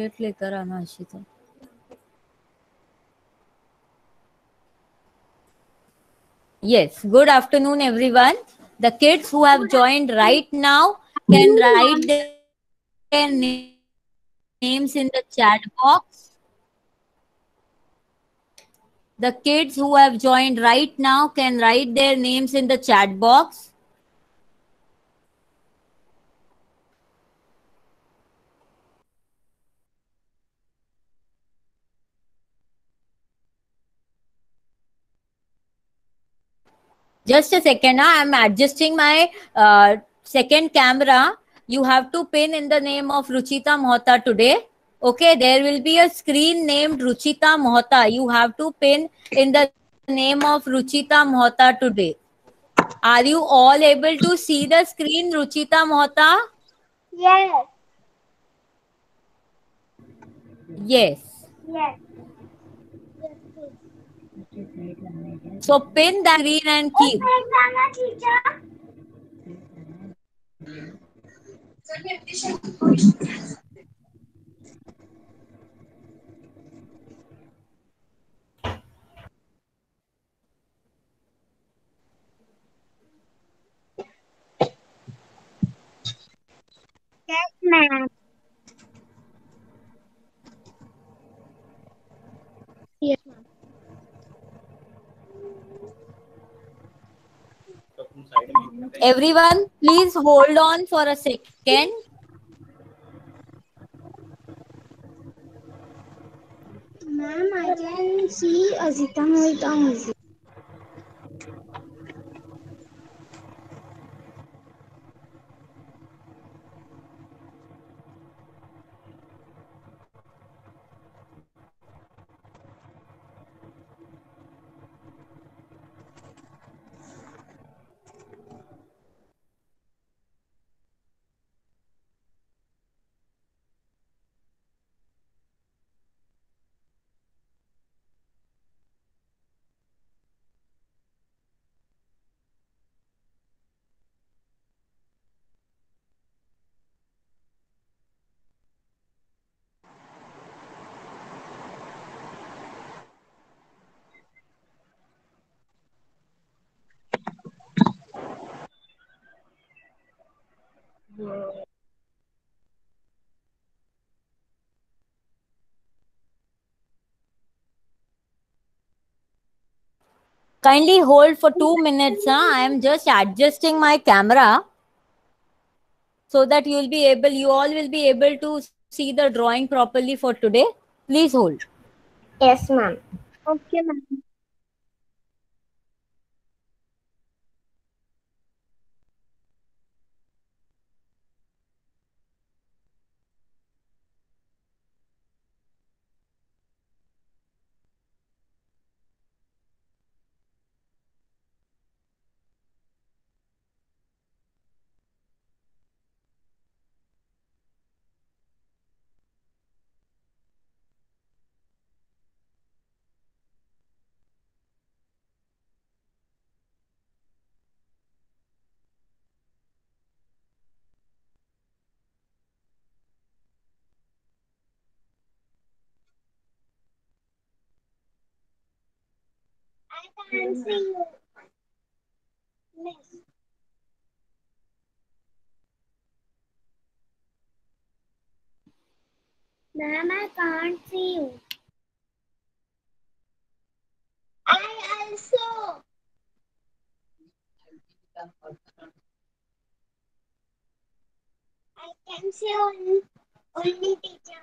लेकर आना Ashita Yes, good afternoon, everyone. The kids who have joined right now can write their names in the chat box. The kids who have joined right now can write their names in the chat box. Just a second, huh? I'm adjusting my uh, second camera. You have to pin in the name of Ruchita Mohta today. Okay, there will be a screen named Ruchita Mohta. You have to pin in the name of Ruchita Mohta today. Are you all able to see the screen, Ruchita Mohta? Yes. Yes. Yes. So pin that screen and keep. Yes, ma'am. Yes, ma'am. Everyone, please hold on for a second. Ma'am, I can see Azita Mohita music. Kindly hold for two minutes. Huh? I am just adjusting my camera so that you will be able, you all will be able to see the drawing properly for today. Please hold. Yes, ma'am. Okay, ma'am. I can see you. Yes. Ma'am, I can't see you. I also. I can see only, only teacher.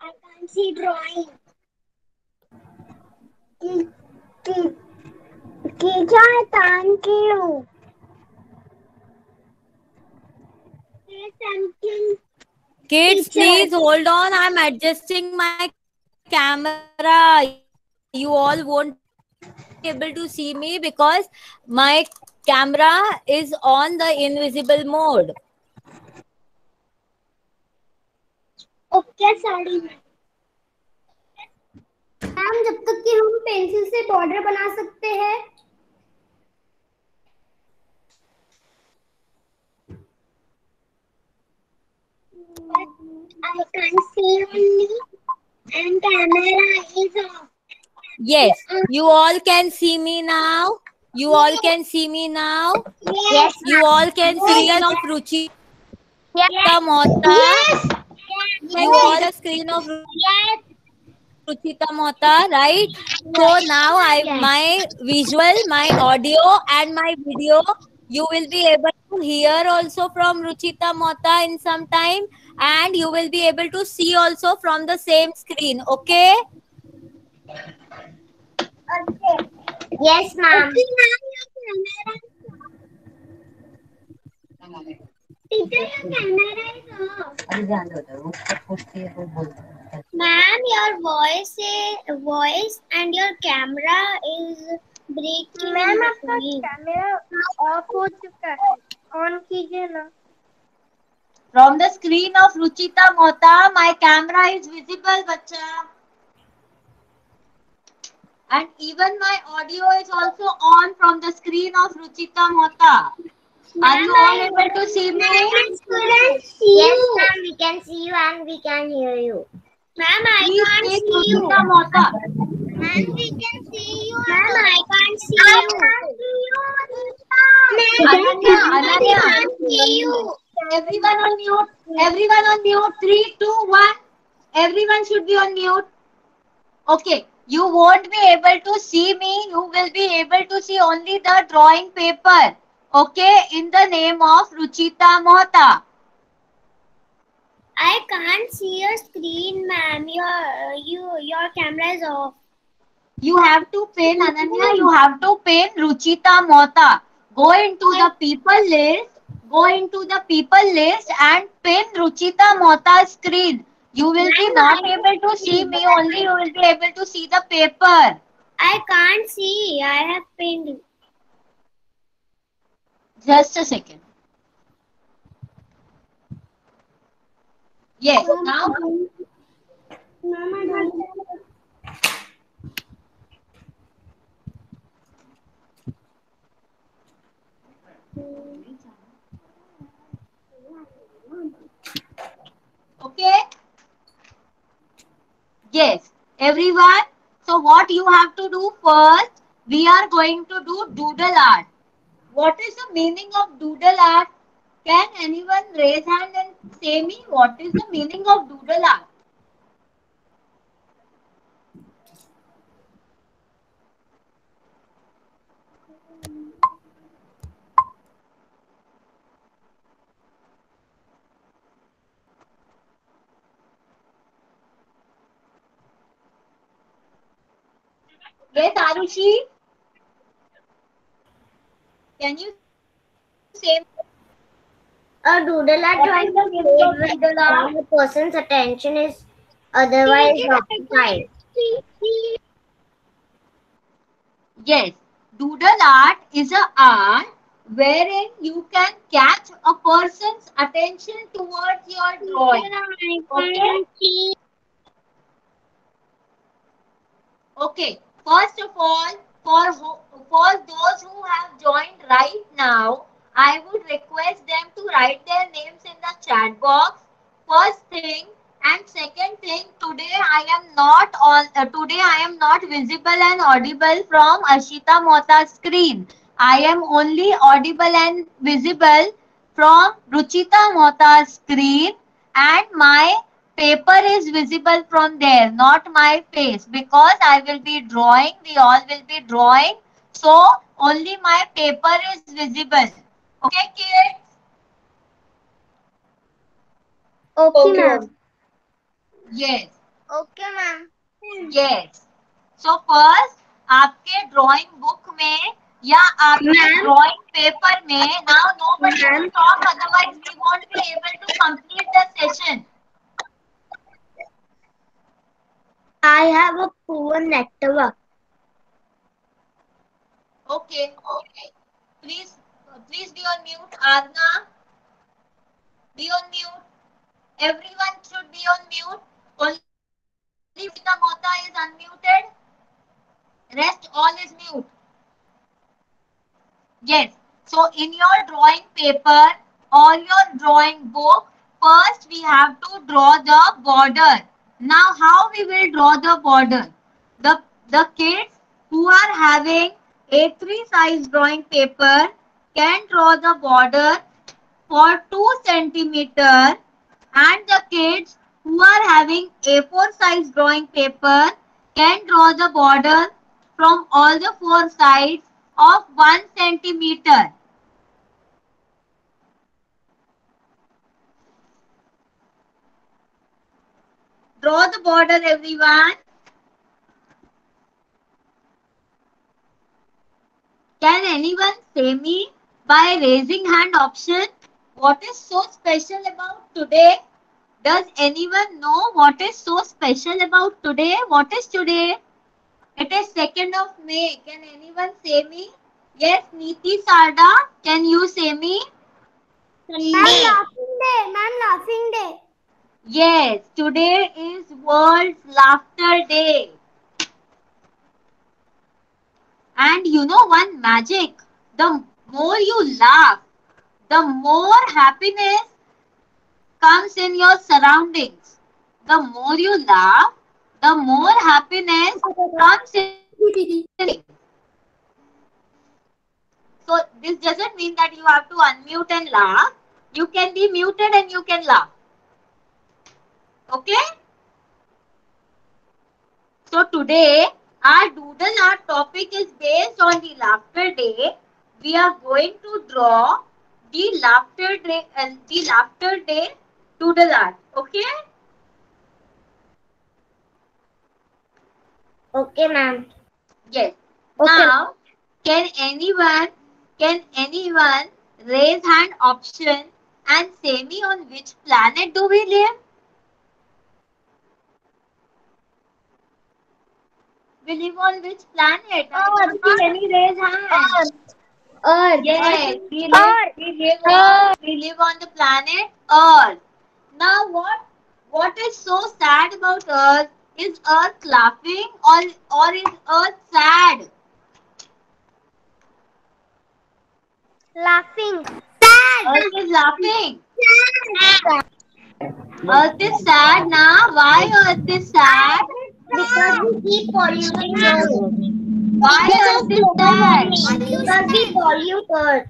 I can't see drawing. Teacher, thank you. Kids, please hold on. I'm adjusting my camera. You all won't be able to see me because my camera is on the invisible mode. Okay, sorry. Ma'am जब तक कि हम pencil से border बना सकते हैं I can't see only. And camera is off. Yes, you all can see me now. You all can see me now. Yes. You all can see screen of Ruchita Mohta. Yes. You all a screen of Yes. Ruchita Mohta, right? So now I my visual, my audio and my video, you will be able to hear also from Ruchita Mohta in some time and you will be able to see also from the same screen. Okay? Okay. Yes, ma'am. Teacher, your camera is off. Ma'am, your voice is, voice and your camera is breaking. Ma'am in आपका between. Camera off हो चुका है on कीजिए ना From the screen of Ruchita Mohta, my camera is visible, bacha. And even my audio is also on from the screen of Ruchita Mohta. Are you all able to see me? Yes, ma'am, we can see you and we can hear you. Ma'am, I Please can't see you. Mohta. Ma'am, we can see you. Ma'am, I can't see you. Ananya, Ananya. I can't see you. Everyone on mute. Everyone on mute. Three, two, one. Everyone should be on mute. Okay. You won't be able to see me. You will be able to see only the drawing paper. Okay. In the name of Ruchita Mohta. I can't see your screen, ma'am. Your uh, you your camera is off. You have to pin Ananya. You have to pin Ruchita Mohta. Go into the people list. Go into the people list and pin Ruchita Mohta's screen. You will be not able to see me. Only you will be able to see the paper. I can't see. I have pinned. Just a second. Yes. Now Okay. Yes, everyone. So what you have to do first, we are going to do doodle art. What is the meaning of doodle art? Can anyone raise hand and say me what is the meaning of doodle art? Yes, Arushi. Can you say A doodle art drawing is made when the person's attention is otherwise occupied. Yes, doodle art is a art wherein you can catch a person's attention towards your drawing. Okay. Okay. First of all, for for those who have joined right now, I would request them to write their names in the chat box. First thing and second thing, today I am not on. Uh, today I am not visible and audible from Ashita Mohta's screen. I am only audible and visible from Ruchita Mohta's screen, and my paper is visible from there, not my face, because I will be drawing. We all will be drawing, so only my paper is visible. Okay, kids. Okay, ma'am. Yes. Okay, ma'am. Yes. So first आपके drawing book में या आपके Ma'am. Drawing paper में now nobody Ma'am. will talk otherwise we won't be able to complete the session. I have a poor network. Okay. Okay. Please please be on mute. Arna. Be on mute. Everyone should be on mute. Only Vita Mota is unmuted. Rest all is mute. Yes. So in your drawing paper or your drawing book, first we have to draw the border. Now, how we will draw the border? The the kids who are having A3 size drawing paper can draw the border for 2 centimeter and the kids who are having A4 size drawing paper can draw the border from all the four sides of 1 centimeter. Draw the border everyone. Can anyone say me by raising hand option what is so special about today? Does anyone know what is so special about today? What is today? It is 2nd of May. Can anyone say me? Yes, Niti Sarda, can you say me? Ma'am, laughing day. Ma'am, laughing day. Yes, today is World Laughter Day. And you know one magic, the more you laugh, the more happiness comes in your surroundings. The more you laugh, the more happiness comes in. So this doesn't mean that you have to unmute and laugh. You can be muted and you can laugh. Okay? So today our doodle art topic is based on the laughter day. We are going to draw the laughter day and the laughter day doodle art. Okay? Okay, ma'am. Yes. Okay. Now, can anyone can anyone raise hand option and say me on which planet do we live? We live on which planet? I don't see any raise hand. Earth. Yes, we live, Earth. we live on we live on the planet Earth. Now what what is so sad about Earth? Is Earth laughing or or is Earth sad? Laughing. Sad. Earth is laughing. Sad. Earth is sad now. Why Earth is sad? Because we keep polluting Earth. Why Earth is sad? Because we pollute Earth.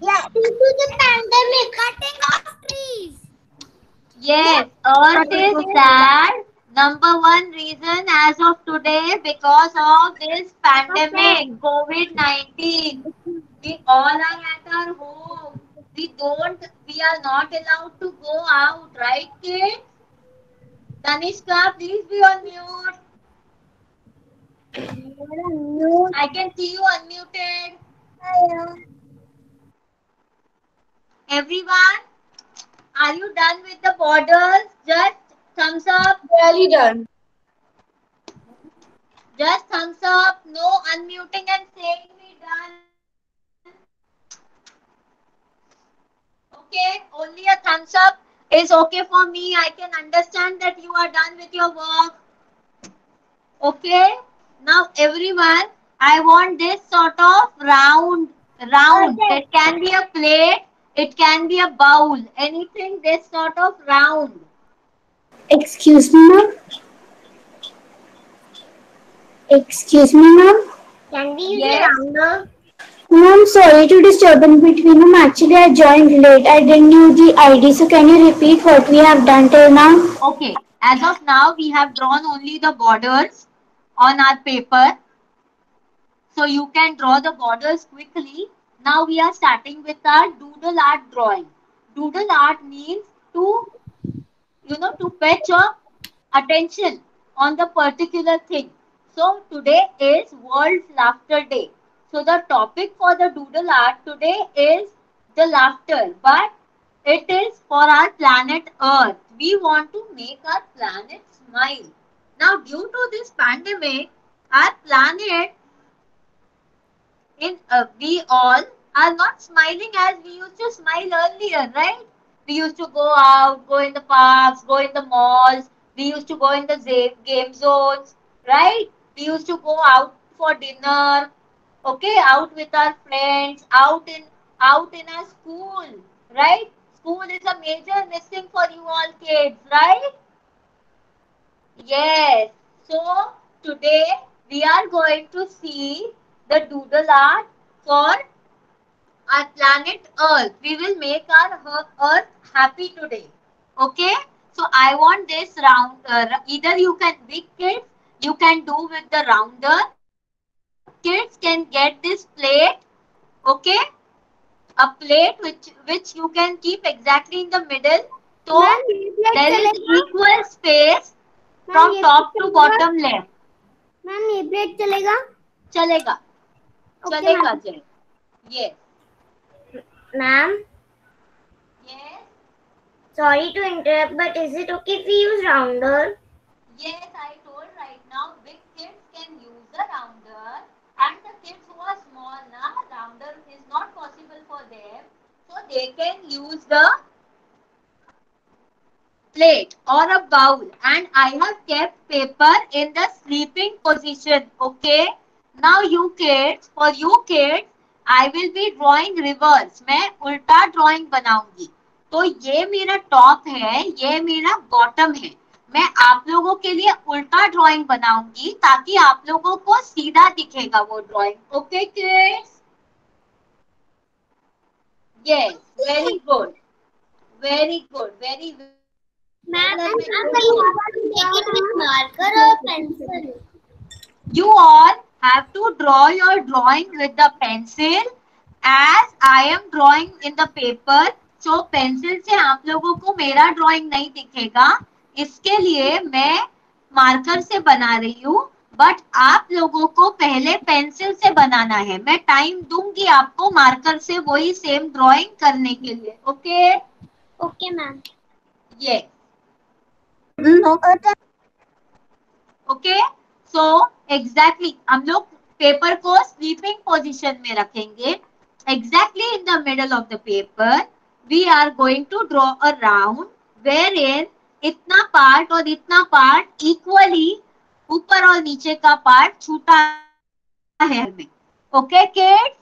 Yeah, due to the pandemic. Cutting off trees. Yes, Earth is sad. Number one reason as of today because of this pandemic, COVID 19. We all are at our home. We don't, we are not allowed to go out, right, kids? Tanishka, please be on mute. I can see you unmuted. Everyone, are you done with the borders? Just thumbs up. Really done. Just thumbs up. No unmuting and saying we done. Okay, only a thumbs up is okay for me. I can understand that you are done with your work. Okay, now everyone, I want this sort of round, round. Okay. It can be a plate, it can be a bowl, anything this sort of round. Excuse me, ma'am. Excuse me, ma'am. Can we use Yes. a rounder? Ma'am, sorry to disturb in between. Ma'am, actually, I joined late. I didn't know the ID. So, can you repeat what we have done till now? Okay, as of now, we have drawn only the borders on our paper. So you can draw the borders quickly. Now we are starting with our doodle art drawing. Doodle art means to, you know, to fetch your attention on the particular thing. So today is World Laughter Day. So the topic for the doodle art today is the laughter, but it is for our planet Earth. We want to make our planet smile. Now, due to this pandemic, our planet, in uh, we all are not smiling as we used to smile earlier, right? We used to go out, go in the parks, go in the malls. We used to go in the game zones, right? We used to go out for dinner, okay, out with our friends, out in out in our school, right? school is a major missing for you all kids, right? Yes. So today we are going to see the doodle art for our planet Earth. We will make our Earth happy today. Okay? So I want this round. Uh, either you can big kids, you can do with the rounder. Kids can get this plate. Okay? A plate which which you can keep exactly in the middle. So there is equal space from top to bottom left ma'am ये break चलेगा? चलेगा। चलेगा चले ये ma'am ये sorry to interrupt but is it okay if you use rounder yes I told right now big kids can use a rounder and the kids who are small ना rounder is not possible for them so they can use the plate or a bowl and I have kept paper in the sleeping position okay now you kids for you kids I will be drawing reverse मैं उल्टा drawing बनाऊँगी तो ये मेरा top है ये मेरा bottom है मैं आप लोगों के लिए उल्टा ड्राइंग बनाऊँगी ताकि आप लोगों को सीधा दिखेगा वो drawing okay kids yes very good very good very ma'am take it with marker or pencil you all have to draw your drawing with the pencil as I am drawing in the paper so pencil से आप लोगों को मेरा drawing नहीं दिखेगा इसके लिए मैं मार्कर से बना रही हूँ बट आप लोगों को पहले पेंसिल से बनाना है मैं टाइम दूँगी आपको मार्कर से वही सेम ड्राइंग करने के लिए ओके okay मैम ये ओके सो एग्जैक्टली हम लोग पेपर को स्लीपिंग पोजीशन में रखेंगे. Exactly in the middle of the paper we are going to draw a round where in इतना पार्ट और इतना पार्ट इक्वली ऊपर और नीचे का पार्ट छूटा है हमें. Okay kids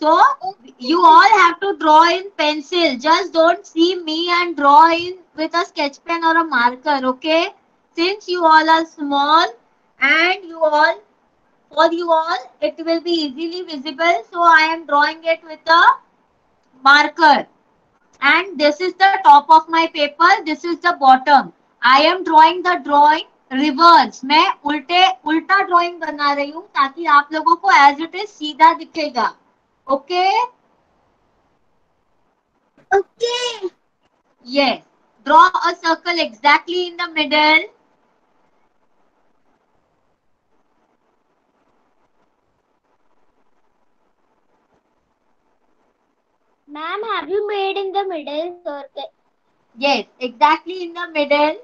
So you all have to draw in pencil. Just don't see me and draw in with a sketch pen or a marker, okay? Since you all are small and you all, for you all, it will be easily visible. So I am drawing it with a marker. And this is the top of my paper. This is the bottom. I am drawing the drawing reverse. मैं उल्टे उल्टा drawing बना रही हूँ ताकि आप लोगों को as it is सीधा दिखेगा. Okay? okay Yes. Draw a circle exactly in the middle. ma'am have you made in the middle circle Yes, exactly in the middle.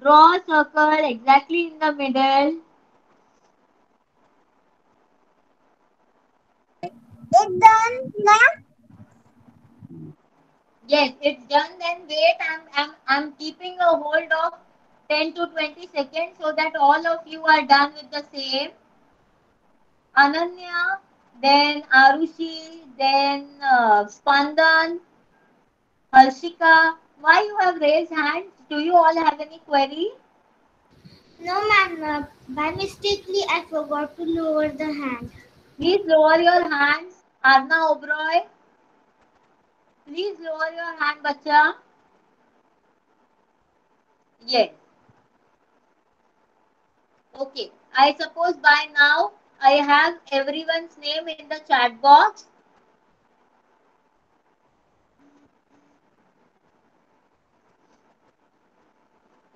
Draw a circle exactly in the middle. It's done ma'am Yes, it's done. Then wait. I'm I'm I'm keeping a hold of 10 to 20 seconds so that all of you are done with the same. Ananya, then Arushi, then uh, Spandan, Harshika. Why you have raised hands? Do you all have any query? no ma'am uh, by mistakenly i forgot to lower the hand Please lower your hands. Arna Oberoi. Please lower your hand, bacha. Yes. Okay. I suppose by now I have everyone's name in the chat box.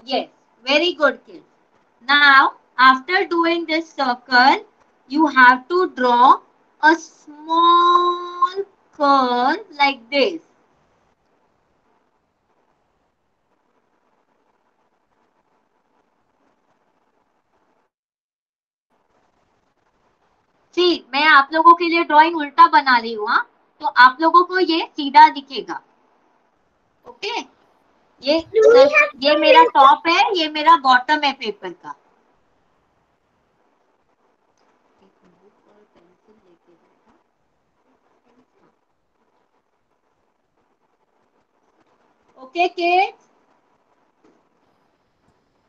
Yes. Very good, kids. Now, after doing this circle, you have to draw a small curve like this. सी मैं आप लोगों के लिए drawing उल्टा बना रही हूँ हाँ? तो आप लोगों को ये सीधा दिखेगा ओके ये ये मेरा टॉप है ये मेरा बॉटम है पेपर का ओके के?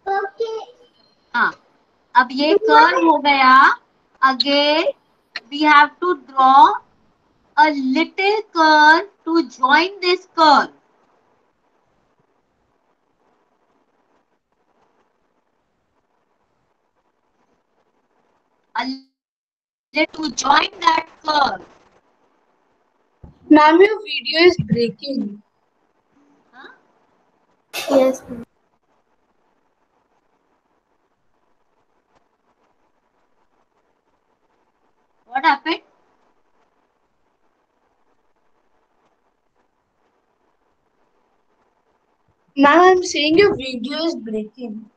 ओके। हाँ अब ये कर्व हो गया। Again we have to draw a little curve to join this curve to join that curve ma'am your video is breaking huh? Yes. what happened Ma'am, I'm seeing your video is breaking.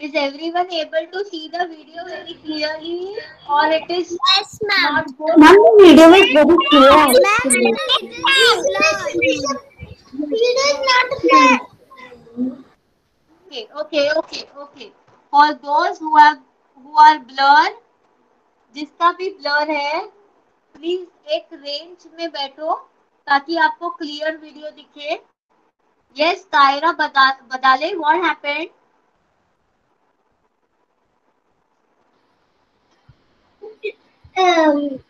is everyone able to see the video very clearly or it is Yes, ma'am. not good Ma'am, the video is very clear. actually. Video is not clear. okay okay okay okay for those who have who are blur जिसका भी blur है please एक range में बैठो ताकि आपको clear video दिखे कायरा बता बदाले what happened Um,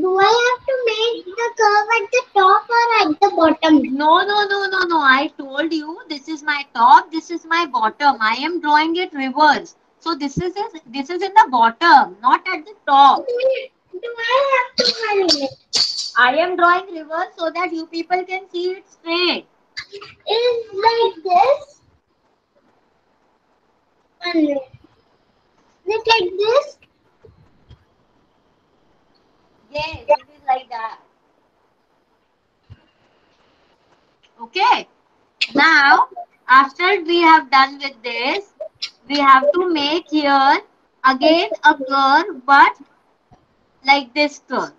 do I have to make the curve at the top or at the bottom? No, no, no, no, no. I told you this is my top, this is my bottom. I am drawing it reverse. So this is this is in the bottom, not at the top. Do I have to hurry it? I am drawing reverse so that you people can see it straight. Is like this? One minute. Is it like this? Yes, it is like that. Okay. Now, after we have done with this, we have to make here again a curve, but like this curve.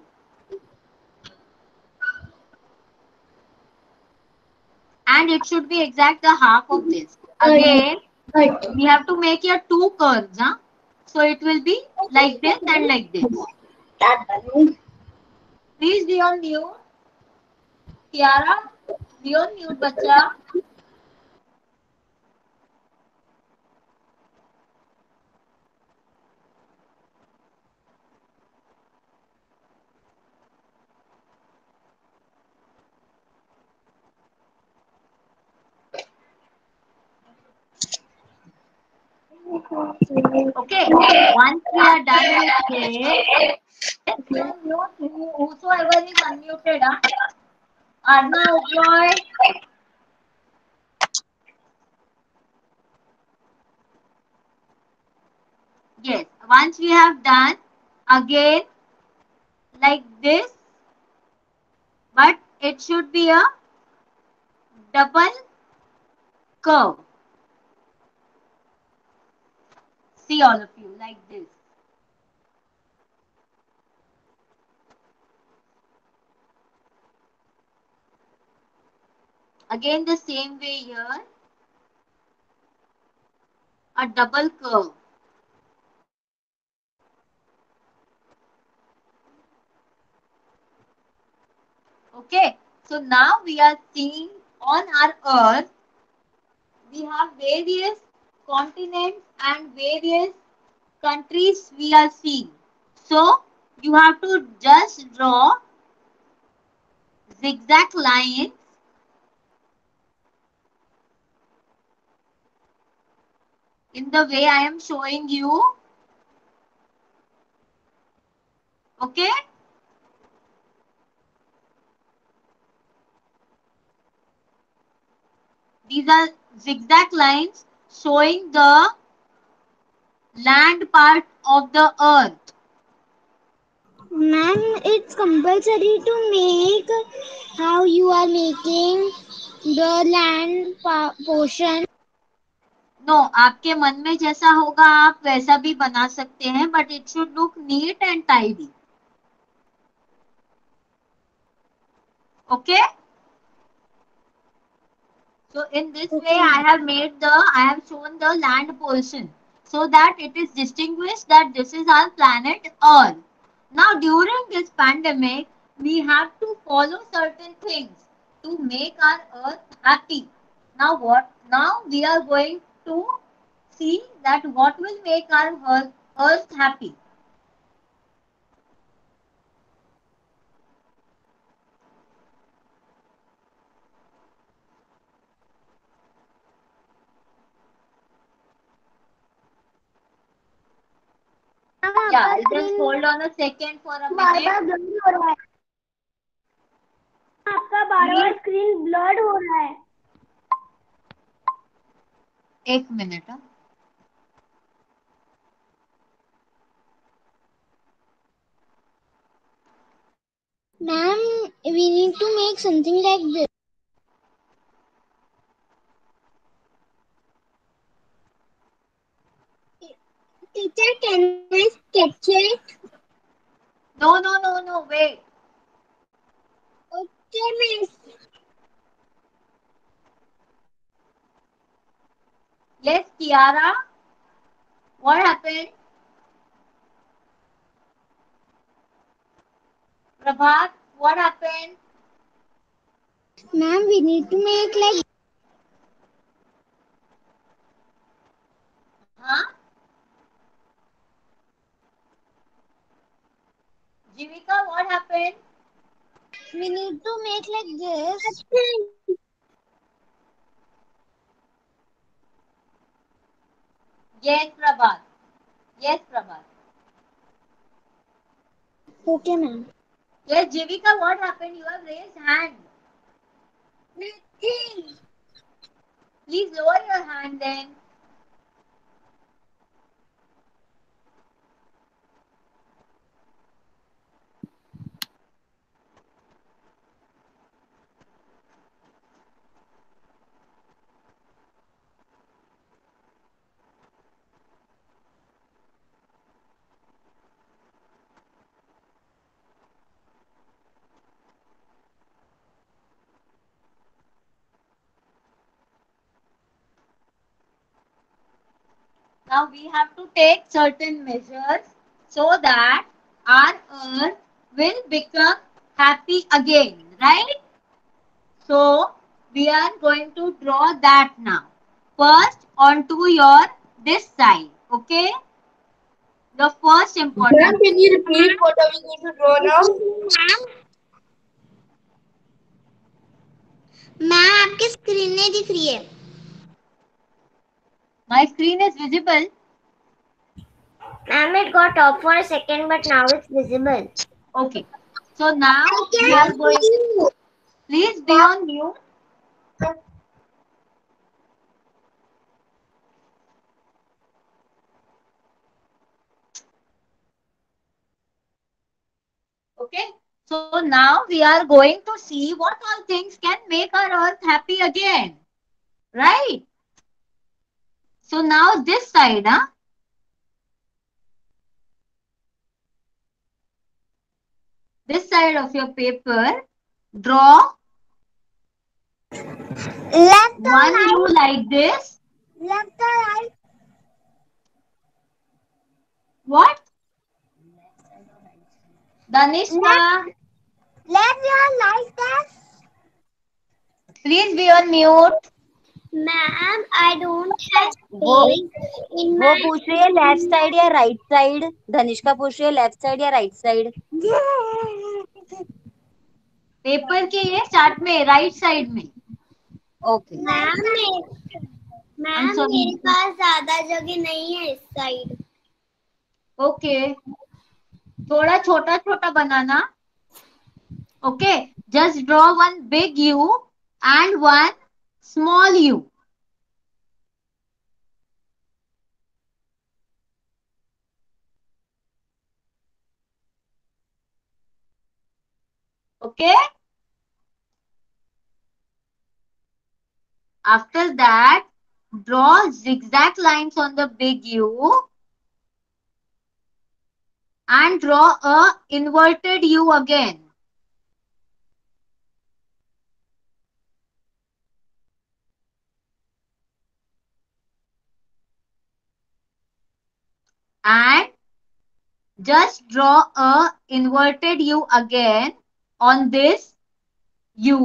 And it should be exact the half of this. Again, we have to make here two curves, huh? So it will be like this and like this. Please be on mute. Kiara, be on mute, bacha. Okay, once we are done with this, whosoever is unmuted, huh? Arna Ubloy. Yes, once we have done, again, like this, but it should be a double curve. See all of you, like this. Again the same way here. A double curve. Okay, so now we are seeing on our earth, we have various continents and various countries we are seeing. So you have to just draw zigzag lines in the way I am showing you. Okay? These are zigzag lines showing the land part of the earth. Ma'am, it's compulsory to make how you are making the land portion. No आपके मन में जैसा होगा आप वैसा भी बना सकते हैं but it should look neat and tidy okay so in this way i have made the i have shown the land portion so that it is distinguished that this is our planet earth now during this pandemic we have to follow certain things to make our earth happy. Now what? Now we are going to see that what will make our earth, earth happy. Yeah, just hold on a second for a minute. बार ब्लड रहा आपका बार बार screen blood हो रहा है। एक मिनट हाँ. Ma'am we need to make something like this Teacher, can I sketch it? No, no, no, no, wait. Okay, miss. Yes, Kiara? What happened? Prabhat, what happened? Ma'am, we need to make like... Huh? Jivika, what happened? we need to make like this Yes, Prabhat. Yes, Prabhat. okay ma'am Yes, Jivika, what happened? You have raised hand. nothing Please lower your hand then. Now we have to take certain measures so that our earth will become happy again, right? So we are going to draw that now. First onto your this side, okay? The first important. Ma'am, can you repeat what are we going to draw now? Ma'am आपकी screen नहीं दिख रही है my screen is visible. Ma'am, it got off for a second, but now it's visible. Okay. So now we are going. Please be on mute. Okay. So now we are going to see what all things can make our earth happy again. Right? So now this side, huh? this side of your paper, draw left one right. row like this. Left or right? What? Danishma? Left, left like this? Please be on mute. Ma'am I don't have वो- इन वो पूछ रही है left side या right side Dhanishka पूछ रही है लेफ़्ट साइड या राइट साइड पेपर के ये चार्ट में राइट साइड में। ओके मैम मैम मेरे पास ज़्यादा जगह नहीं है इस साइड ओके थोड़ा छोटा छोटा बनाना। Okay just draw one big U and one small u. Okay? After that, draw zigzag lines on the big U and draw a inverted U again. And just draw a inverted u again on this u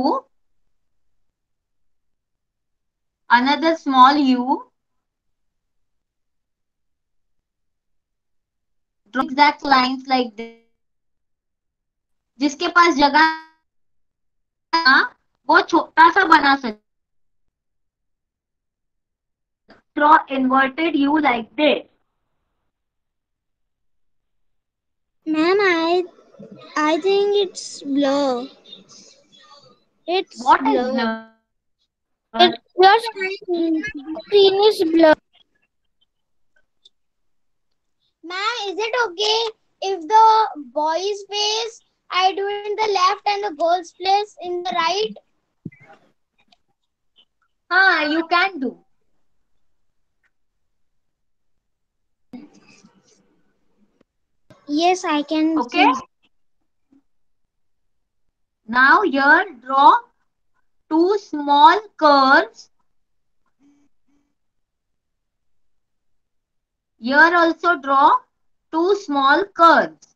another small u draw exact lines like this जिसके पास जगह वो छोटा सा बना सकते draw inverted u like this Ma'am, I I think it's blur. It's what is blur. blur? It, your screen, screen is blur. Ma'am, is it okay if the boy's face I do in the left and the girl's place in the right? Ah, you can do. Yes, I can. Okay. Now here draw two small curves. Here also draw two small curves.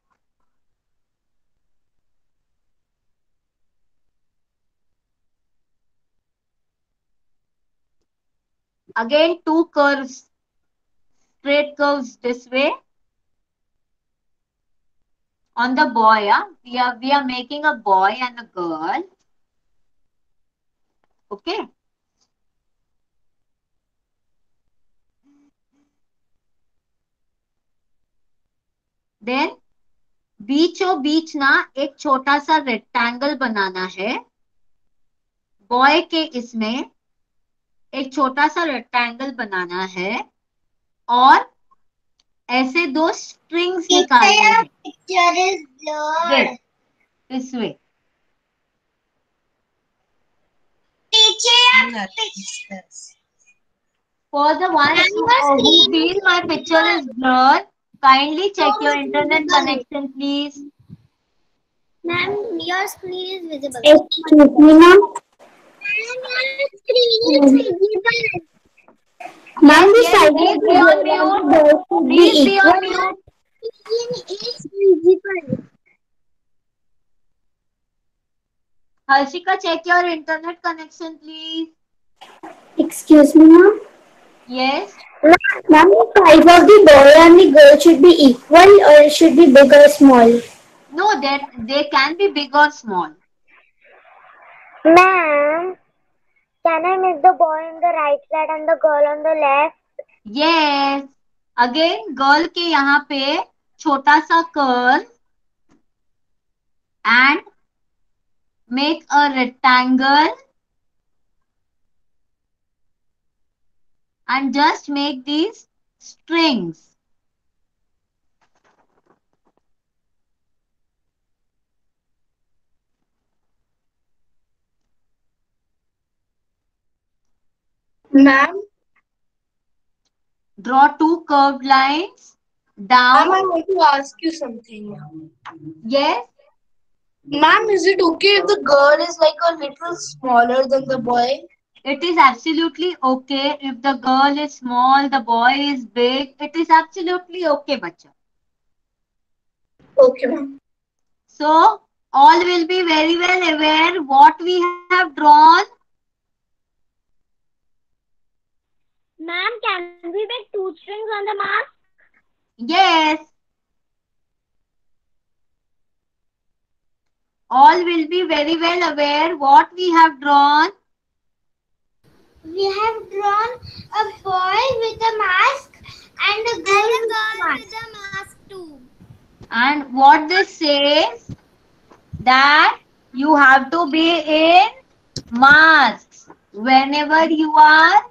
Again two curves, straight curves this way on the boy yeah? we are we are making a boy and a girl okay then बीचों बीच ना एक छोटा सा rectangle बनाना है boy के इसमें एक छोटा सा रेक्टेंगल बनाना है और ऐसे दो स्ट्रिंग्स निकालने हैं this way For the ones who, uh, who feel my picture is blurred, kindly check your internet connection, please. Ma'am, your screen is visible. Excuse me, ma'am. ma'am. Your screen is visible. Ma'am, the Yes, side please of be on the mute. should be Please be on equal. is visible. Harshika, check your internet connection, please. Excuse me, ma'am. Yes. Ma'am, the size of the boy and the girl should be equal or it should be big or small? No, that they can be big or small. Ma'am, can I make the boy on the right side and the girl on the left? Yes. Again, girl के यहाँ पे छोटा सा curl and make a rectangle and just make these strings. Ma'am, Draw two curved lines down. ma'am. I want to ask you something. Yes. Ma'am, is it okay if the girl is like a little smaller than the boy? It is absolutely okay if the girl is small, the boy is big. It is absolutely okay, bacha. Okay, ma'am. So all will be very well aware what we have drawn. Ma'am, can we make two strings on the mask? Yes. All will be very well aware what we have drawn. We have drawn a boy with a mask and a girl, with, a mask too. And what this says that you have to be in masks whenever you are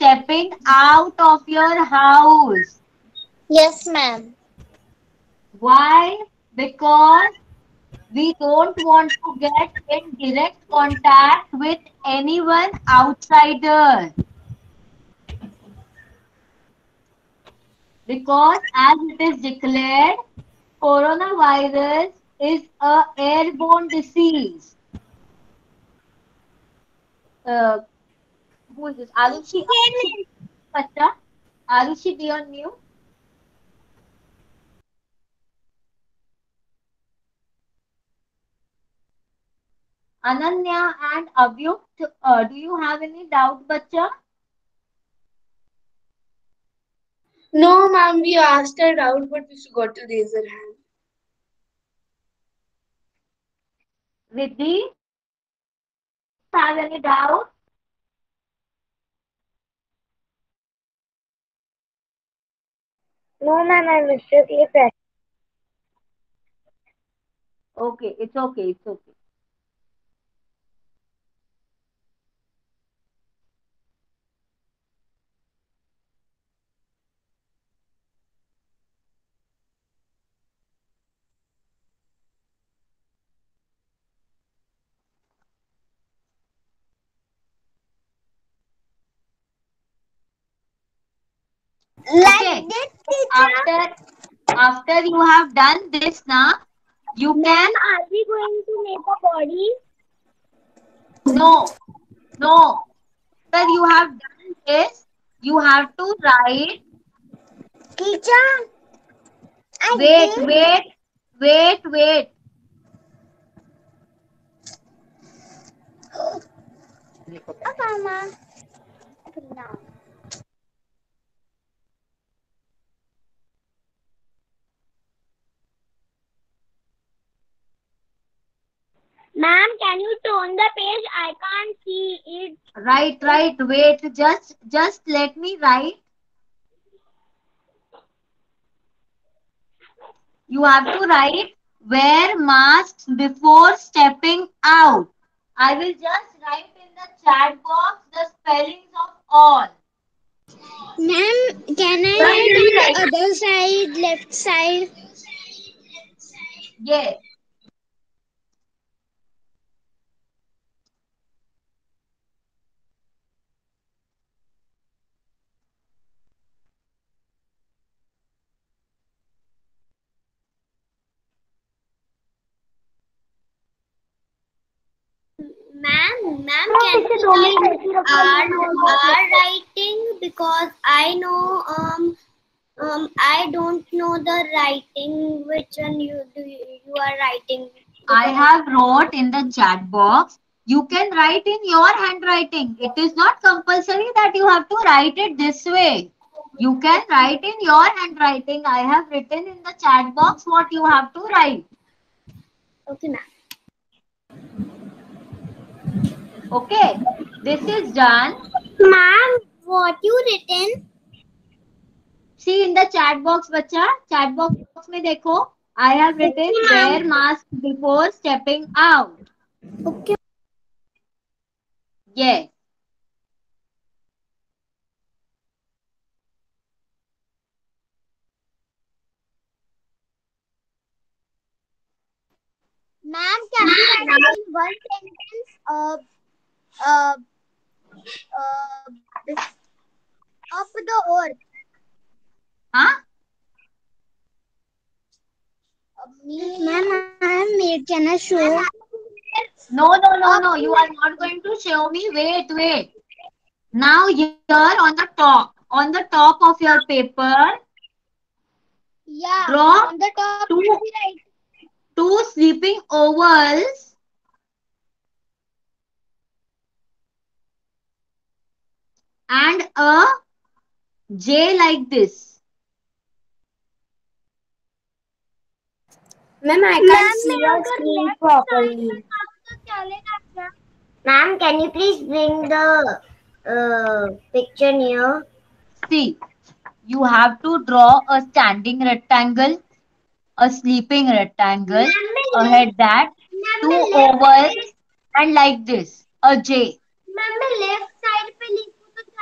stepping out of your house. Yes, ma'am. Why? Because we don't want to get in direct contact with anyone outsider. Because as it is declared, coronavirus is a airborne disease. Uh, who is this? Arushi. Patra. Arushi, be on mute. Ananya and Avyuk, uh, do you have any doubt, Bacha? No, ma'am, we asked her doubt, but we forgot to raise her hand. Vidhi, have any doubt? No, ma'am, I'm mistakenly pressed. Okay, it's okay, it's okay. Okay. After after you have done this now, you can Are we going to make a body? no no. After you have done this, you have to write Teacher, I wait, wait, wait, wait. Okay, ma'am. Now. Ma'am, can you turn the page? I can't see it. Right, right, wait. Just just let me write. You have to write wear masks before stepping out. I will just write in the chat box the spellings of all. Ma'am, can I Ma'am, write on the other side, left side? Yes. Ma'am, ma'am, can you write our, our writing because I know um um I don't know the writing which one you do you are writing. I have wrote in the chat box. You can write in your handwriting. It is not compulsory that you have to write it this way. You can write in your handwriting. I have written in the chat box what you have to write. Okay, ma'am. Okay. This is done. Ma'am, what you written? See in the chat box, bacha. Chat box में देखो. I have written okay, wear mask before stepping out. Okay. Yes. Ma'am, can you write one sentence? Uh, uh, uh, of the earth. Huh? Ma'am, I'm made. Can I show? No, no, no, no. You are not going to show me. Wait, wait. Now here on the top, on the top of your paper, Yeah. Draw on the top. two- two sleeping ovals and a J like this. Ma'am, I can't see your screen properly. Ma'am, can you please bring the uh, picture near? See, you have to draw a standing rectangle, a sleeping rectangle, a head that, two ovals, and like this, a J. Ma'am, left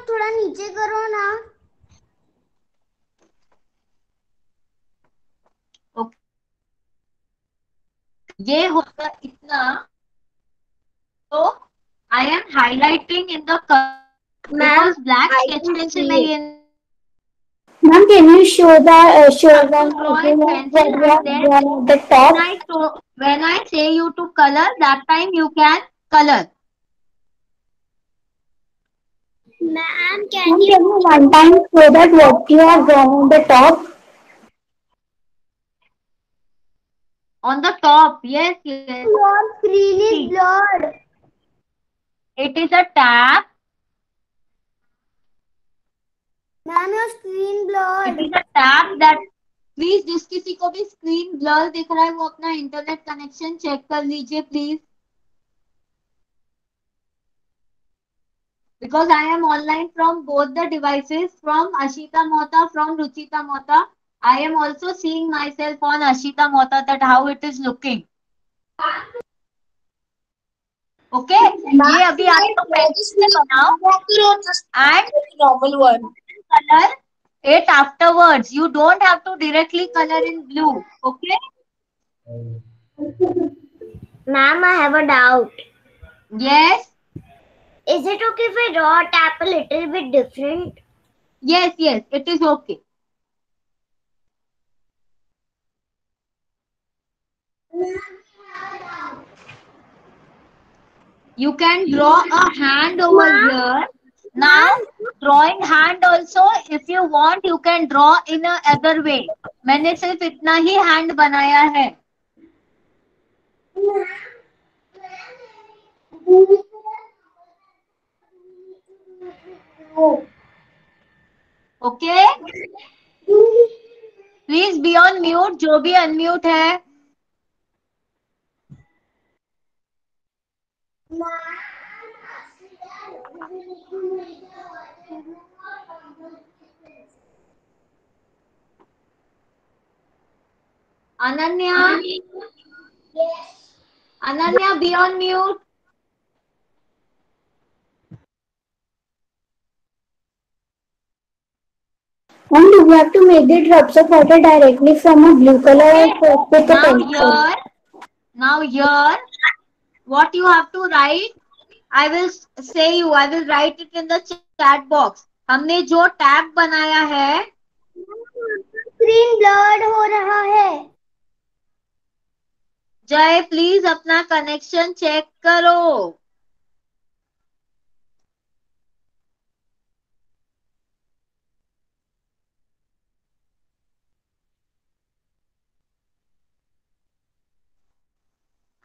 आप थोड़ा नीचे करो ना। ये होता इतना। तो I am highlighting in the ma'am black sketch ma'am can you show the show them the top. When i say you to color that Ma'am, can you can you one time show that what you have drawn on the top? on the top yes yes Your screen is blurred. it is a tab Ma'am, your screen blurred. it is a tab that please जिस किसी को भी screen blur दिख रहा है वो अपना internet connection check कर लीजिए please because I am online from both the devices from Ashita Mohta from Ruchita Mohta. I am also seeing myself on Ashita Mohta that how it is looking. Okay, ये अभी आप तो pencil से बनाओ and normal one. color it afterwards. You don't have to directly color in blue. Okay. Ma'am, I have a doubt. Yes. Is it okay if I draw a tap a little bit different? Yes. Yes. It is okay. You can draw a hand over here. Now, drawing hand also, if you want, you can draw in a other way. मैंने सिर्फ़ इतना ही hand बनाया है. Okay please be on mute जो भी unmute है। Ananya Ananya be on mute Ma'am, do we have to make the drops of water directly from a blue color or with a Now pencil? here, now here, what you have to write, I will say you, I will write it in the chat box. हमने जो tab बनाया है screen blurred हो रहा है जय please अपना connection check करो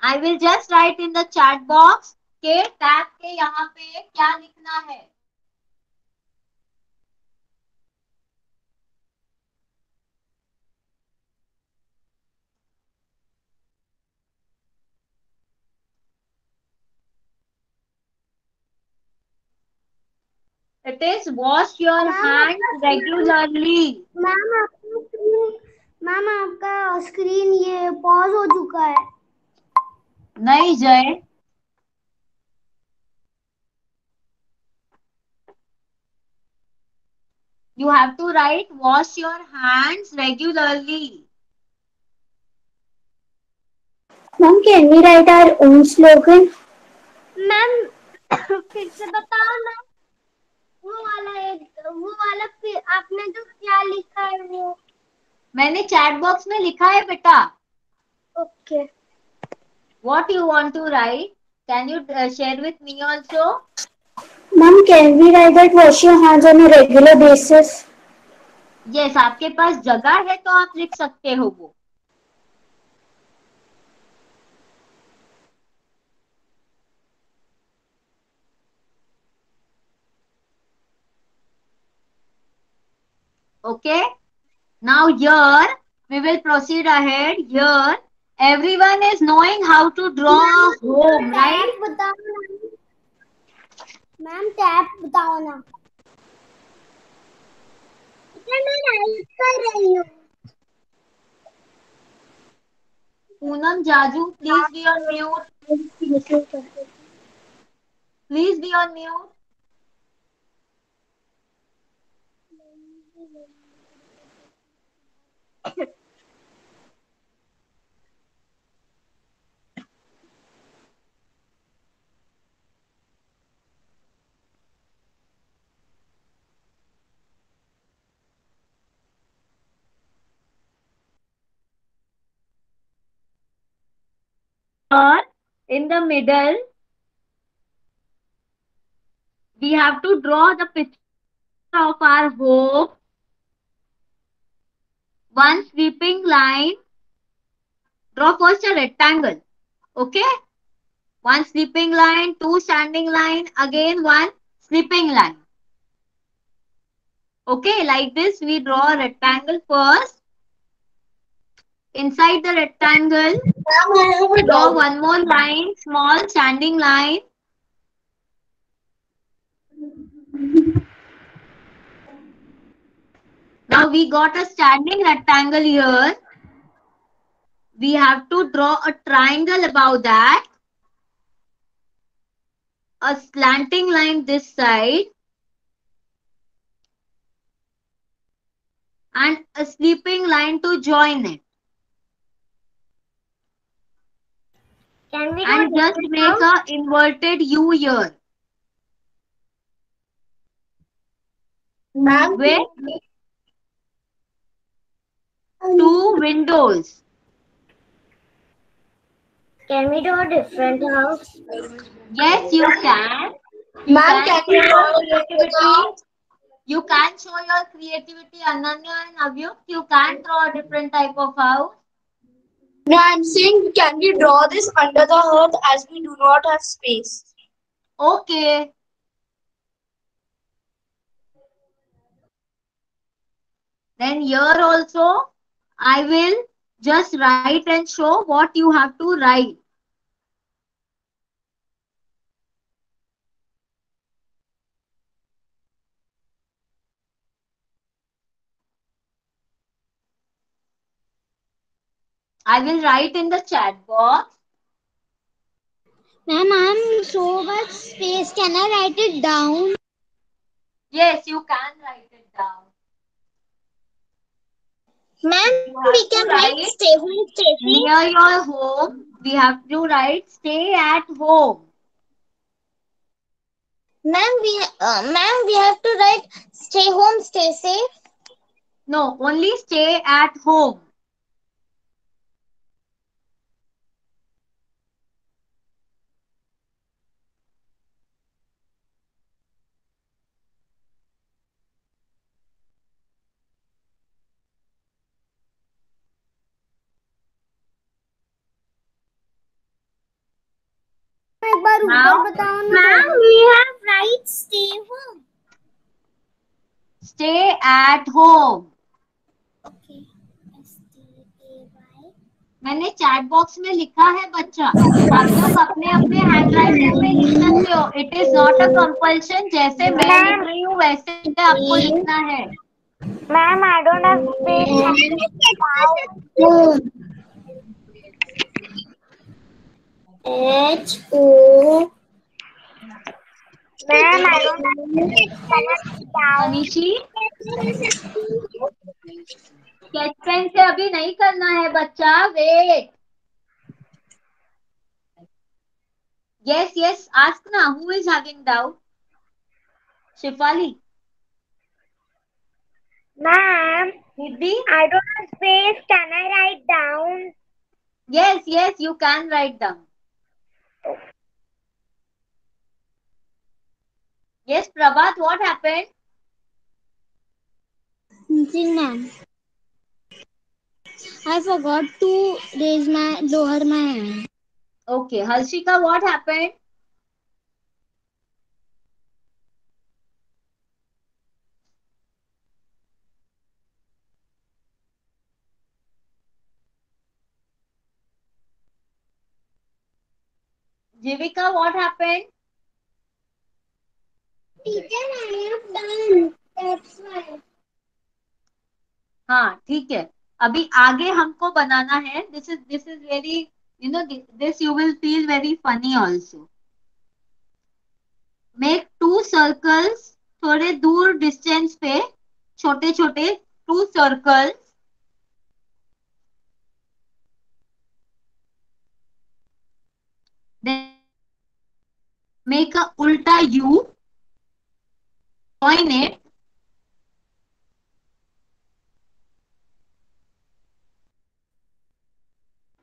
I will just write in the chat box के टैब के यहाँ पे क्या लिखना है It is wash your hands regularly. Ma'am आपका स्क्रीन मैम आपका स्क्रीन ये पॉज हो चुका है नहीं Jai you have to write wash your hands regularly ma'am can we write our own slogan ma'am फिर से बताओ ना। वो वाला एक वो वाला फिर आपने जो क्या लिखा है वो? मैंने चैट बॉक्स में लिखा है बेटा। Okay okay. What you want to write? Can you uh, share with me also? Ma'am, can we write that wash your hands on a regular basis? Yes, आपके पास जगह है तो आप लिख सकते हो वो Okay. Now here we will proceed ahead. Here everyone is knowing how to draw a home, right? Tap बताओ ना मैम टैप बताओ ना मैं राइट कर रही हूँ Poonam Jaju, please be on mute. Please be on in the middle, we have to draw the picture of our hope One sweeping line. Draw first a rectangle. Okay? One sweeping line, two standing line, again one sweeping line. Okay, like this we draw a rectangle first. Inside the rectangle, draw one more line, small standing line. Now we got a standing rectangle here. We have to draw a triangle above that. A slanting line this side. And a sleeping line to join it. Can we And just make a inverted U here. Ma'am, With two windows. Can we do a different house? Yes, you can. ma'am, can you draw a creativity? You can show your creativity, Ananya and Avyuk. You can draw a different type of house. No, I'm saying, can we draw this under the earth as we do not have space? Okay. Then here also, I will just write and show what you have to write. I will write in the chat box. Ma'am, I'm so much space. Can I write it down? Yes, you can write it down. Ma'am, we can write write stay home Stacy. Near your home, we have to write stay at home. Ma'am, we uh, ma'am, we have to write stay home, stay safe. No, only stay at home. Now, ऊपर बताओ ना ma'am we have write stay home Stay at home. Okay S T A Y मैंने chat box में लिखा है बच्चा। आप लोग अपने अपने हैंड राइटिंग में लिख सकते हो। It is not a compulsion जैसे मैं लिख रही हूँ वैसे आपको लिखना है। Ma'am I don't have H O ma'am से अभी नहीं करना है बच्चा. Wait yes yes ask no. Who is having doubt Shifali ma'am दीदी I don't space can I write down yes yes you can write down yes prabhat what happened ji ma'am I forgot to raise my lower my hand. okay harshika what happened Jivika, what happened? Why. हाँ ठीक है। अभी आगे हमको बनाना है। This is this is very you know this you will feel very funny also make two circles थोड़े दूर डिस्टेंस पे, छोटे छोटे टू सर्कल्स मेक अ उल्टा u. join it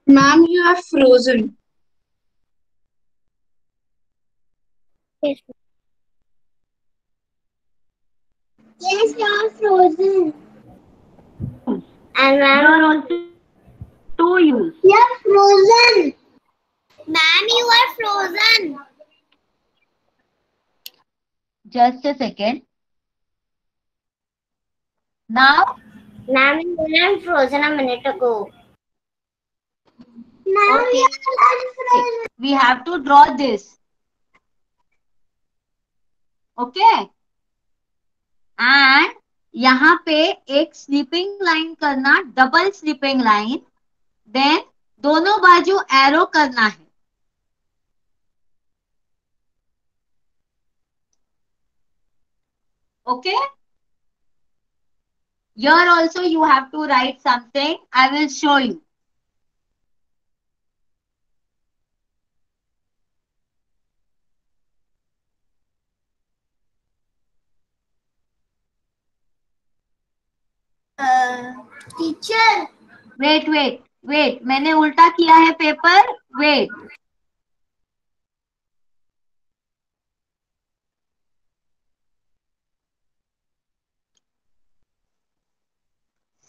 Ma'am, you are frozen. Yes, you're frozen. And You ma'am, are also to use. You're frozen. ma'am, you are frozen. Just a second. Now, Ma'am, you were frozen a minute ago. Now Okay. unfrozen. we have to draw this. Okay? And यहाँ पे एक sleeping line करना double sleeping line then दोनों बाजू arrow करना है okay here also you have to write something i will show you Teacher. Wait wait wait मैंने उल्टा किया है paper wait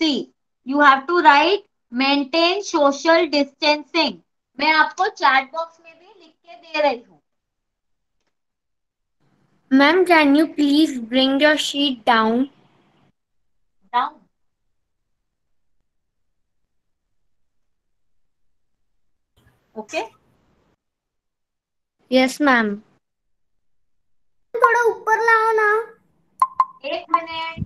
see you have to write maintain social distancing मैं आपको चैट बॉक्स में भी लिख के दे रही हूँ। Ma'am can you please bring your sheet down down okay yes ma'am थोड़ा ऊपर लाओ ना। एक minute.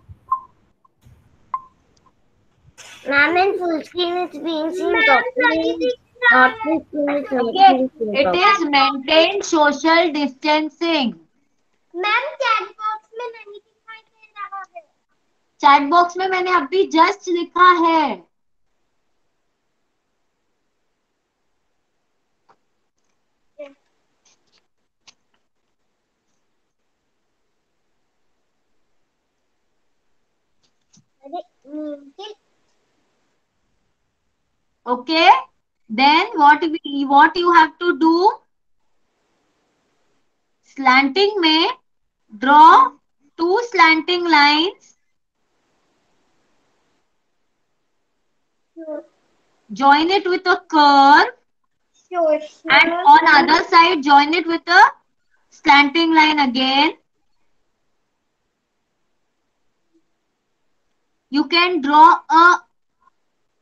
Ma'am, in full screen it's being seen properly. Not full screen it's not being seen it properly. is maintain social distancing. Ma'am, chat box में नहीं दिखाई दे रहा है. चैट बॉक्स में मैंने अभी जस्ट लिखा है अरे, नीचे okay? Then what we what you have to do? Slanting में draw two slanting lines. Sure. join it with a curve. Social and on other side join it with a slanting line again. You can draw a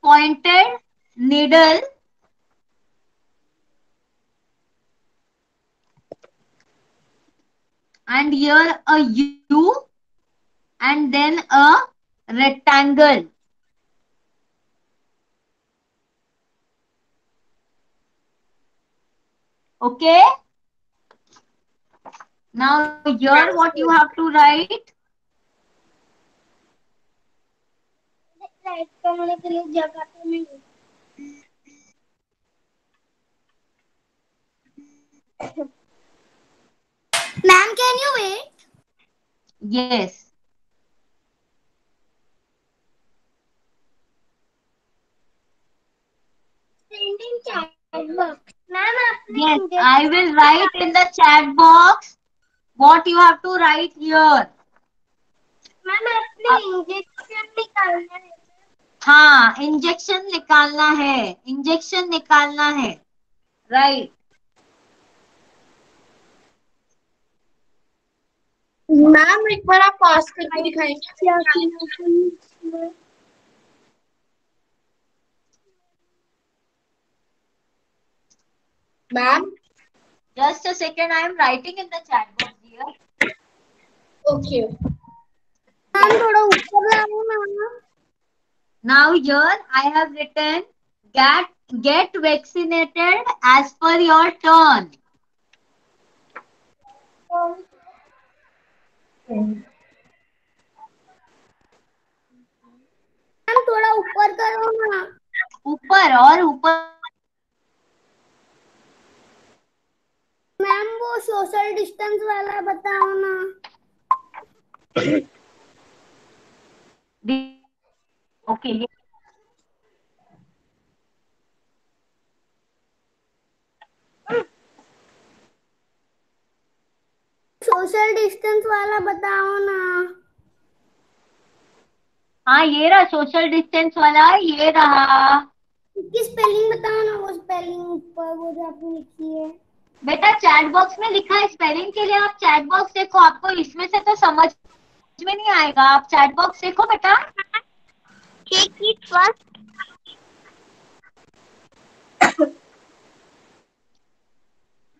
pointed needle and here a U and then a rectangle. Okay. Now here what you have to write? Light करने के लिए जगह तो नहीं ma'am can you wait Yes. Chat box ma'am आपने Yes, I will write in the chat box what you have to write here. Ma'am आपने injection निकालना है। हाँ इंजेक्शन निकालना है इंजेक्शन निकालना है। राइट मैम एक बार आप पास करके दिखाएँगे ma'am? Just a second I am writing in the chat box dear okay ma'am थोड़ा ऊपर लाओ ना now here i have written get get vaccinated as per your turn. Ma'am थोड़ा ऊपर करो ना। ऊपर और ऊपर। मैम वो सोशल डिस्टेंस वाला बताओ ना। ओके ये वाला बताओ ना। हाँ ये रहा सोशल डिस्टेंस वाला ये रहा। इसकी स्पेलिंग बताओ ना वो स्पेलिंग ऊपर वो जो आपने लिखी है। बेटा चैट बॉक्स में लिखा है स्पेलिंग के लिए आप चैट बॉक्स देखो आपको इसमें से तो समझ में नहीं आएगा। आप चैट बॉक्स देखो बेटा। टेक इट फ़र्स्ट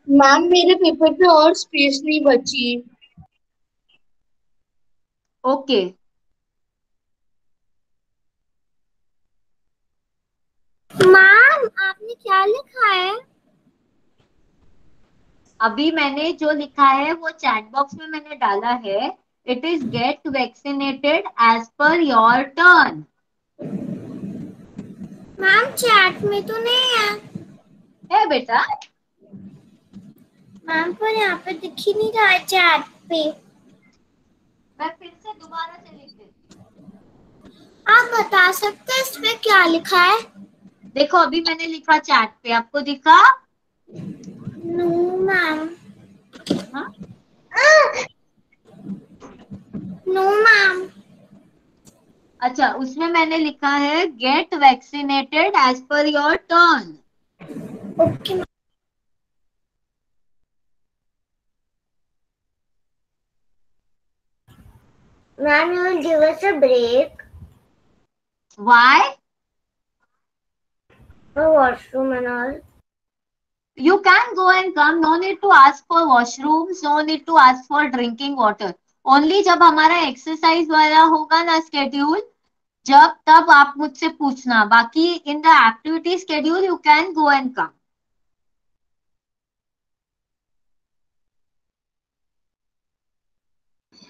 मैम मेरे पेपर पे और स्पेस नहीं बची। ओके मैम आपने क्या लिखा है? अभी मैंने जो लिखा है वो चैट बॉक्स में मैंने डाला है। It is get vaccinated as per your turn ma'am chat में तो नहीं है। है बेटा? मैम पर यहाँ पे दिख ही नहीं रहा है चैट पे। मैं फिर से दोबारा से लिख देती हूँ। आप बता सकते हैं इसमें क्या लिखा है? देखो अभी मैंने लिखा चैट पे। आपको दिखा? No ma'am. हाँ? No ma'am. अच्छा उसमें मैंने लिखा है get vaccinated as per your turn okay. Ma'am you will give us a break why for washroom and all. you can go and come no need to ask for washrooms no need to ask for drinking water only जब हमारा exercise वाला होगा ना schedule जब तब आप मुझसे पूछना बाकी in the activity schedule you can go and come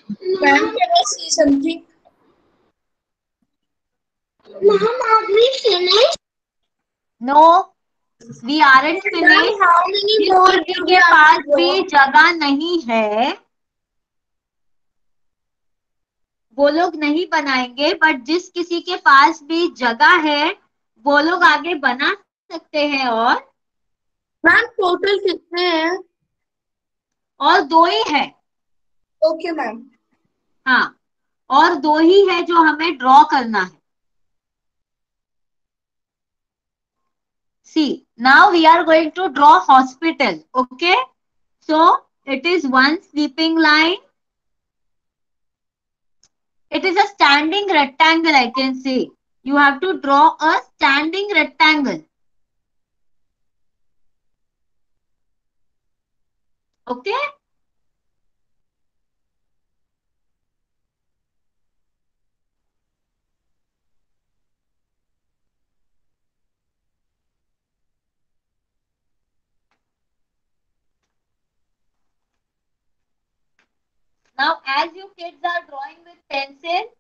ma'am can I see something Mom, have we finished? No we aren't finish how many more के पास भी जगह नहीं है। वो लोग नहीं बनाएँगे बट जिस किसी के पास भी जगह है वो लोग आगे बना सकते हैं और? मैम टोटल कितने हैं? और दो ही है। Okay ma'am. हाँ और दो ही है जो हमें ड्रॉ करना है। See now we are going to draw hospital okay so it is one sleeping line it is a standing rectangle I can see you have to draw a standing rectangle okay? Now, as you kids are drawing with pencil,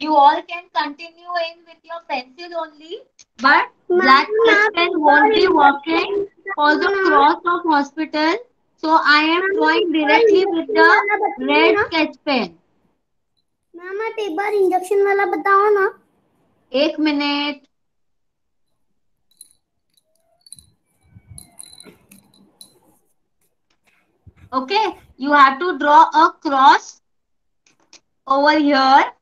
you all can continue in with your pencil only. But black sketch pen won't be working for the cross of hospital. So I am drawing directly with the red sketch pen. Ma'am आप एक बार injection वाला बताओ ना एक minute okay you have to draw a cross over here.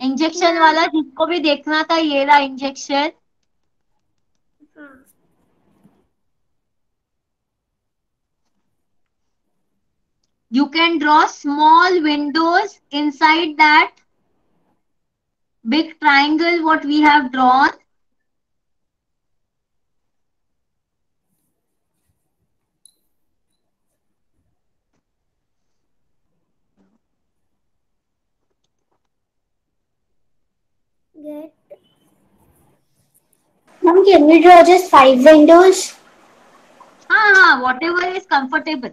Injection वाला जिसको भी देखना था ये रहा injection you can draw small windows inside that big triangle what we have drawn get Mom, can we draw just five windows? हाँ हाँ whatever is comfortable.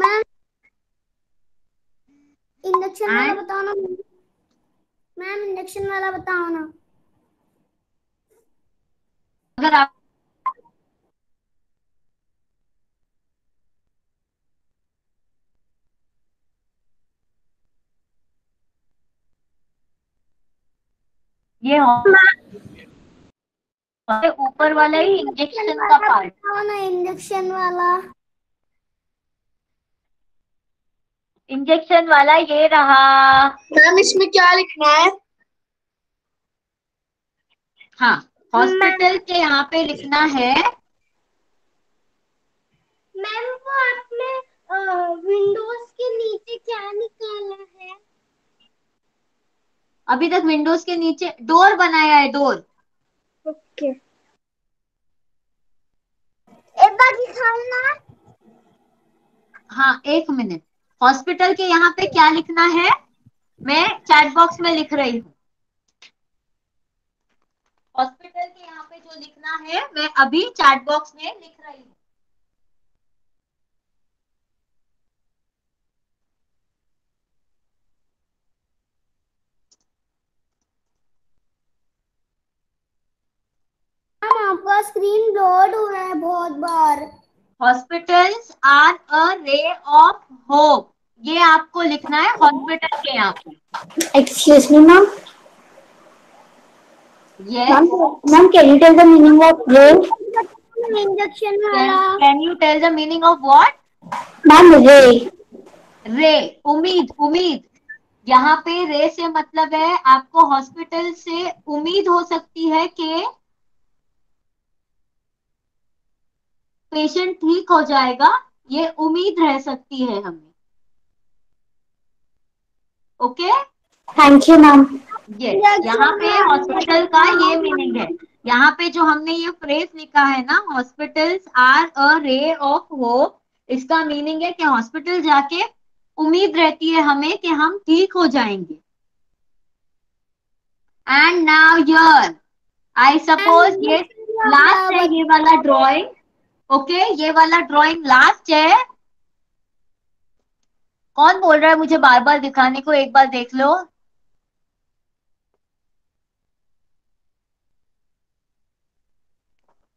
Ma'am injection वाला? बताओ ना मैम इंजेक्शन वाला बताओ ना अगर आप ये ऊपर वाला ही इंजेक्शन का पार्ट ना इंजेक्शन वाला? इंजेक्शन वाला ये रहा। मैम इसमें क्या लिखना है? हाँ हॉस्पिटल के यहाँ पे लिखना है। मैम वो आपने विंडोज़ के नीचे क्या निकाला है? अभी तक विंडोज़ के नीचे डोर बनाया है डोर। ओके। एक बार दिखाना हाँ एक मिनट। हॉस्पिटल के यहाँ पे क्या लिखना है? मैं चैट बॉक्स में लिख रही हूँ। हॉस्पिटल के यहाँ पे जो लिखना है मैं अभी चैट बॉक्स में लिख रही हूँ। आपका स्क्रीन लोड हो रहा है बहुत बार। हॉस्पिटल्स आर अ रे ऑफ़ होप ये आपको लिखना है हॉस्पिटल के यहाँ पे। Excuse me, ma'am. ये Ma'am, ma'am, can you tell the meaning injection can you tell the meaning of what ma'am रे रे उम्मीद उम्मीद। यहाँ पे रे से मतलब है आपको हॉस्पिटल से उम्मीद हो सकती है कि पेशेंट ठीक हो जाएगा ये उम्मीद रह सकती है हमें। Okay Thank you, ma'am. ये यहाँ पे हॉस्पिटल का ये मीनिंग है। यहाँ पे जो हमने ये फ्रेज लिखा है ना हॉस्पिटल्स आर अ रे ऑफ़ होप इसका मीनिंग है कि हॉस्पिटल जाके उम्मीद रहती है हमें कि हम ठीक हो जाएँगे। And now yeah I suppose ये लास्ट है ये वाला ड्राइंग ओके ये वाला ड्राइंग लास्ट है। कौन बोल रहा है मुझे बार बार दिखाने को? एक बार देख लो।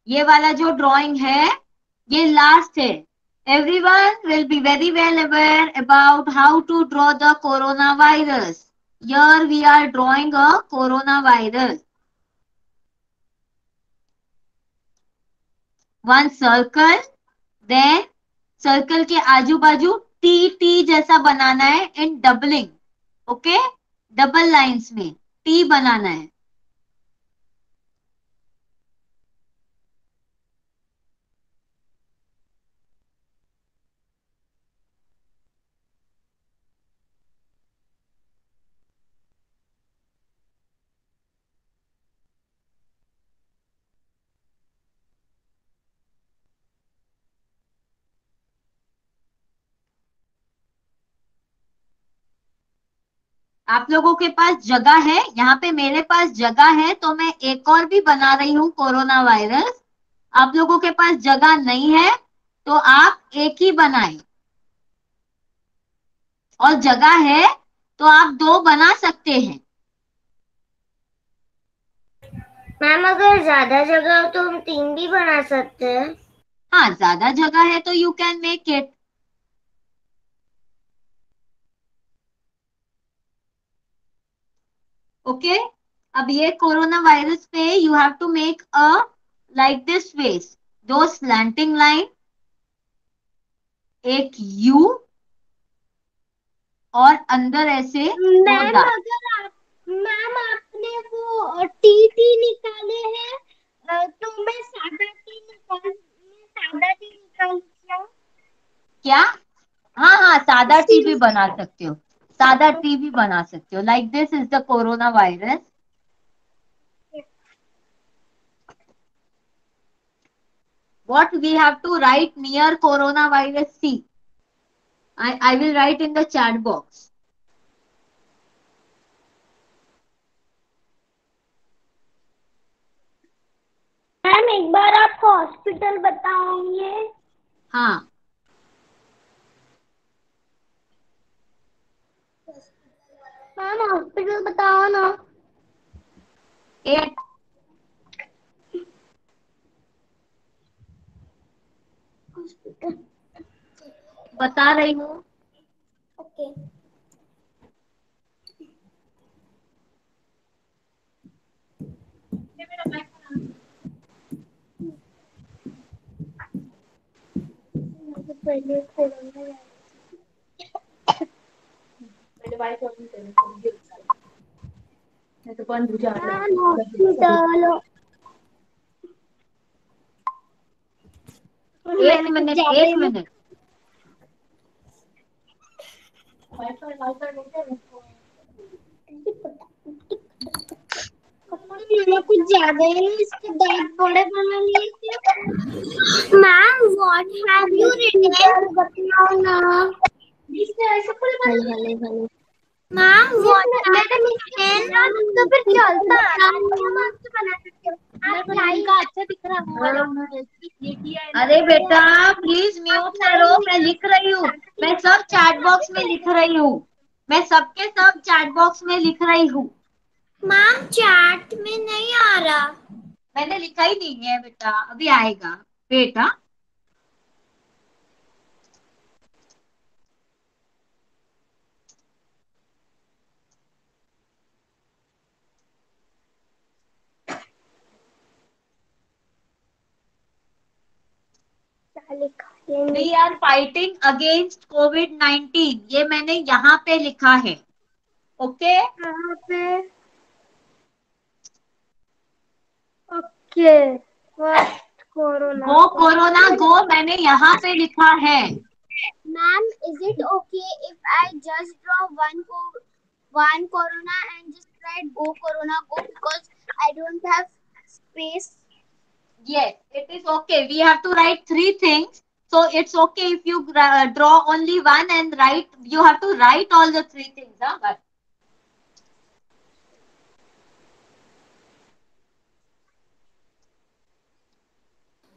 ये वाला जो ड्राइंग है, ये लास्ट है। Everyone will be very well aware about how to draw the corona virus yeah we are drawing a corona virus one circle then circle के आजू बाजू टी टी जैसा बनाना है in doubling okay double lines में T बनाना है। आप लोगों के पास जगह है यहाँ पे मेरे पास जगह है तो मैं एक और भी बना रही हूँ कोरोना वायरस। आप लोगों के पास जगह नहीं है तो आप एक ही बनाएँ। और जगह है तो आप दो बना सकते हैं। मैम अगर ज़्यादा जगह हो तो हम तीन भी बना सकते हैं। हाँ ज़्यादा जगह है तो you can make it okay अब ये कोरोना वायरस पे you have to make a like this face दो स्लैंटिंग लाइन एक यू और अंदर ऐसे मैम अगर आप मैम आपने वो टी टी निकाले हैं तो मैं सादा टी निकाल मैं सादा टी निकाल क्या? क्या? हाँ हाँ सादा टी भी बना सकते हो। सादा टी भी बना सकते हो like this is the corona virus what we have to write near coronavirus C. I, I will write in the chat box. Ma'am एक बार आप हॉस्पिटल बताओगे हाँ हाँ, मैम हॉस्पिटल बताओ ना। एट बता रही हूँ। Okay okay. पहले खोलूँगा पहले वाइट करें नहीं तो बंद हो जाएगा एक मिनट एक मिनट वाइफाई वाइफाई नहीं है मैंने कुछ ज़्यादा ही इसके दांत बड़े बना लिए थे ma'am what have you written बताओ ना इसने ऐसे पूरे हेलो हेलो हेलो मैम तो फिर चलता है। हम तो बना सकते हो? का अच्छा दिख रहा है। ये किया है अरे बेटा प्लीज़ म्यूट करो मैं लिख रही हूँ। मैं सब चैट बॉक्स में लिख रही हूँ। मैं सबके सब चैट बॉक्स में लिख रही हूँ। मैम चैट में नहीं आ रहा। मैंने लिखा ही नहीं है बेटा अभी आएगा। बेटा we are fighting against covid nineteen ये मैंने यहाँ पे लिखा है। ओके? पे। ओके। कोरोना गो गो मैंने यहाँ पे लिखा है। Ma'am is it okay if I just draw one को one corona and just write go corona go because I don't have space Yes, it is okay. We have to write three things. So it's okay if you uh, draw only one and write. You have to write all the three things. Huh? But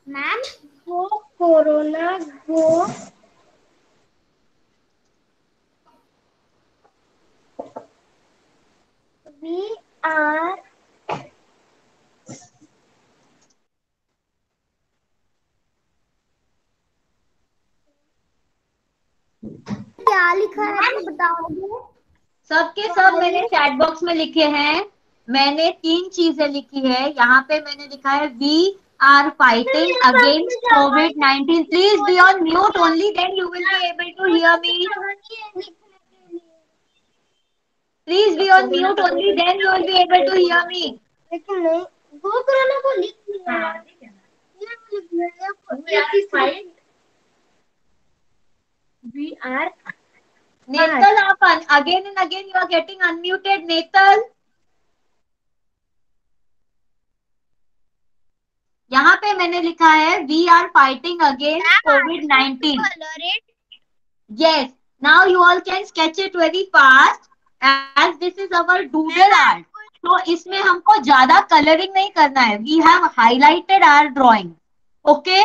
Ma'am, go corona go. We are क्या लिखा है आप बताओगे? सबके सब मैंने chat box में लिखे हैं। मैंने तीन चीज़ें लिखी है। यहाँ पे मैंने लिखा है we are fighting against covid nineteen please be on mute only then you will be able to hear me please be on mute only then you will be able to hear me लेकिन नहीं वो corona को लिख दिया ये लिख दिया we are Netal Apan again and again you are getting unmuted Netal यहाँ पे मैंने लिखा है we are fighting again covid yes now you all can sketch it very fast as this is our doodle art तो इसमें हमको ज़्यादा colouring नहीं करना है. We have highlighted our drawing okay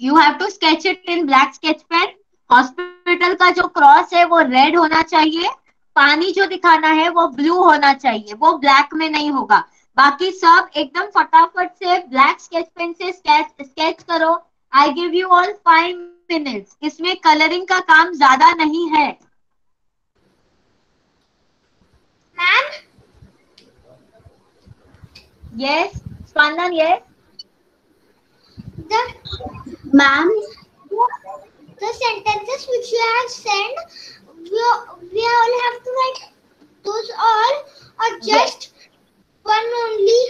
you have to sketch it in black sketch pen hospital का जो cross है वो रेड होना चाहिए पानी जो दिखाना है वो ब्लू होना चाहिए वो ब्लैक में नहीं होगा। बाकी सब एकदम फटाफट से ब्लैक स्केच पेन से स्केच स्केच करो। I give you all five minutes इसमें कलरिंग का काम ज़्यादा नहीं है। Ma'am yes Spandan yes ma'am? The sentences which you have sent we, we all have to write those all or just yes. one only?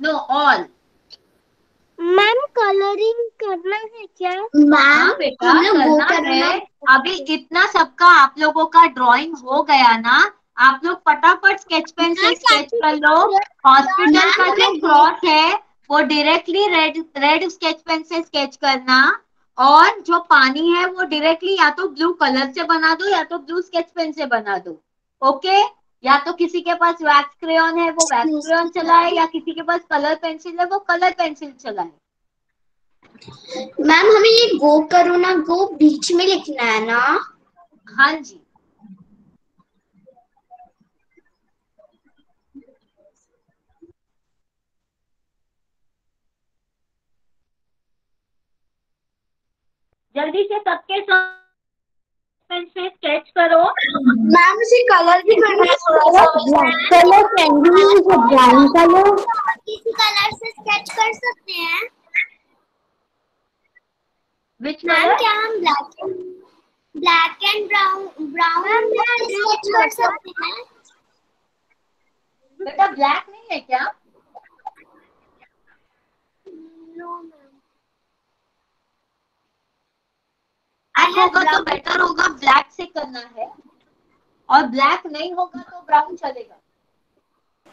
No all ma'am colouring करना है क्या? हाँ बेटा करना है। अभी इतना सबका आप लोगों का ड्राइंग हो गया ना आप लोग फटाफट स्केच पेन से स्केच कर लो। हॉस्पिटल का जो क्रॉस है वो directly red red sketch pen से स्केच करना। और जो पानी है वो डायरेक्टली या तो ब्लू कलर से बना दो या तो ब्लू स्केच पेन से बना दो। ओके या तो किसी के पास वैक्स क्रेन है वो वैक्स क्रेन चलाए या किसी के पास कलर पेंसिल है वो कलर पेंसिल चलाए। मैम हमें ये गो करो ना गो बीच में लिखना है ना? हाँ जी। जल्दी से सबके साथ पेन से स्केच करो। मैम इसे कलर भी करना है। थोड़ा सा कलर ब्राउन कलर किसी कलर से स्केच कर सकते हैं। मैम क्या हम black black and brown brown sketch कर सकते हैं। बेटा ब्लैक नहीं है क्या? नो ब्लैक होगा तो बेटर होगा ब्लैक से करना है और ब्लैक नहीं होगा तो ब्राउन चलेगा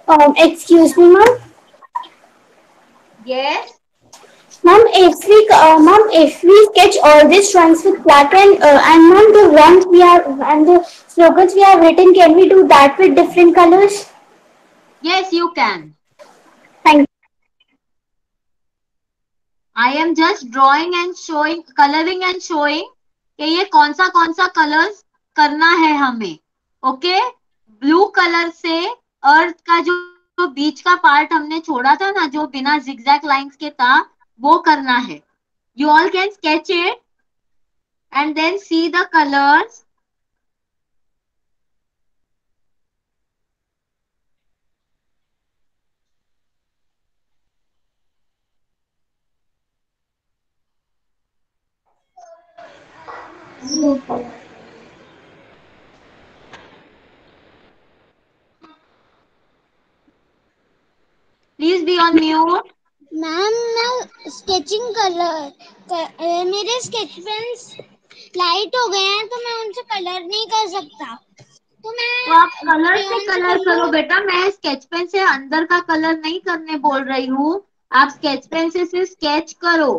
Um, excuse me, ma'am. Yes Ma'am, if we, uh, ma'am, if we sketch all these drawings with black and, uh, and ma'am, the ones we are, and the slogans we have written, can we do that with different colors? Yes you can Thank you. I am just drawing and showing colouring and showing कि ये कौन सा कौन सा colours करना है हमें okay blue colour से अर्थ का जो जो बीच का पार्ट हमने छोड़ा था ना, जो बिना जिग्जैक लाइंस के था, वो करना है। You all can sketch it and then see the colours please be on mute ma'am मैं स्केचिंग कलर कर, मेरे स्केच पेन्स लाइट हो गए हैं तो मैं उनसे कलर नहीं कर सकता। तो मैं तो आप कलर से कलर करो बेटा मैं स्केच पेन से अंदर का कलर नहीं करने बोल रही हूँ। आप स्केच पेन से सिर्फ़ स्केच करो।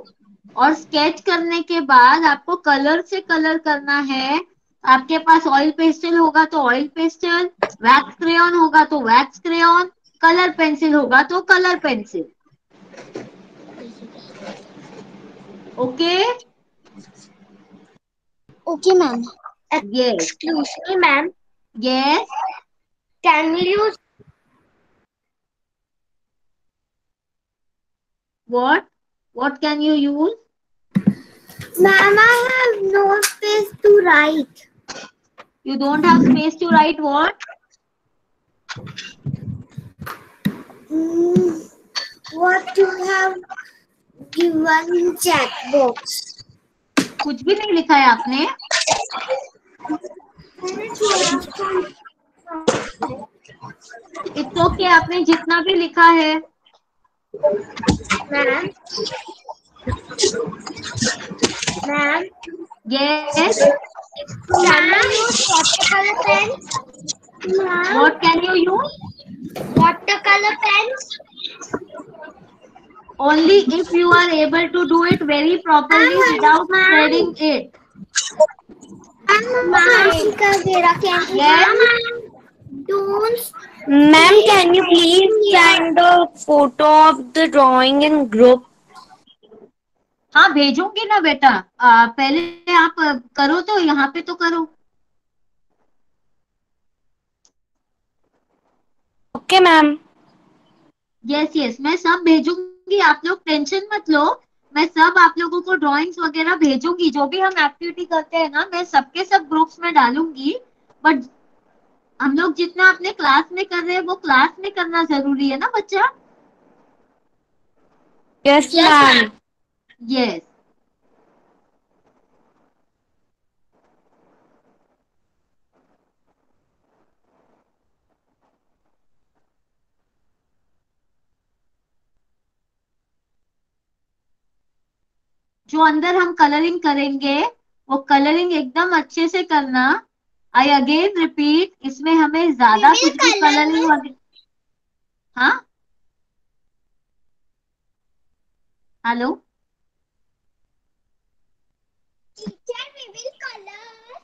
और स्केच करने के बाद आपको कलर से कलर करना है। आपके पास ऑयल पेस्टल होगा तो ऑयल पेस्टल वैक्स क्रेयॉन होगा तो वैक्स क्रेयॉन कलर पेंसिल होगा तो colour pencil okay okay ma'am yes excuse me ma'am yes can we use what? What can you use? Ma'am I have no space to write you don't have space to write what Mm, what you have given chat box कुछ भी नहीं लिखा है आपने it's okay आपने जितना भी लिखा है ma'am Ma'am? Yes. Can you use watercolor Ma'am, What can you use? Watercolor pens. Only if you are able to do it very properly Ma'am. without spreading it. Ma'am, yes. don't. Ma'am, can you please send a photo of the drawing in group? हाँ भेजूँगी ना बेटा। आ, पहले आप करो तो यहाँ पे तो करो। Okay, ma'am. यस यस मैं सब भेजूँगी। आप लोग टेंशन मत लो। मैं सब आप लोगों को ड्राइंग्स वगैरह भेजूँगी। जो भी हम एक्टिविटी करते हैं ना मैं सबके सब ग्रुप्स में डालूँगी। बट हम लोग जितना अपने क्लास में कर रहे हैं वो क्लास में करना ज़रूरी है ना बच्चा? Yes Yes, ma'am. यस जो अंदर हम कलरिंग करेंगे वो कलरिंग एकदम अच्छे से करना। आई अगेन रिपीट इसमें हमें ज़्यादा कुछ भी कलरिंग हाँ। Hello Teacher, we will color.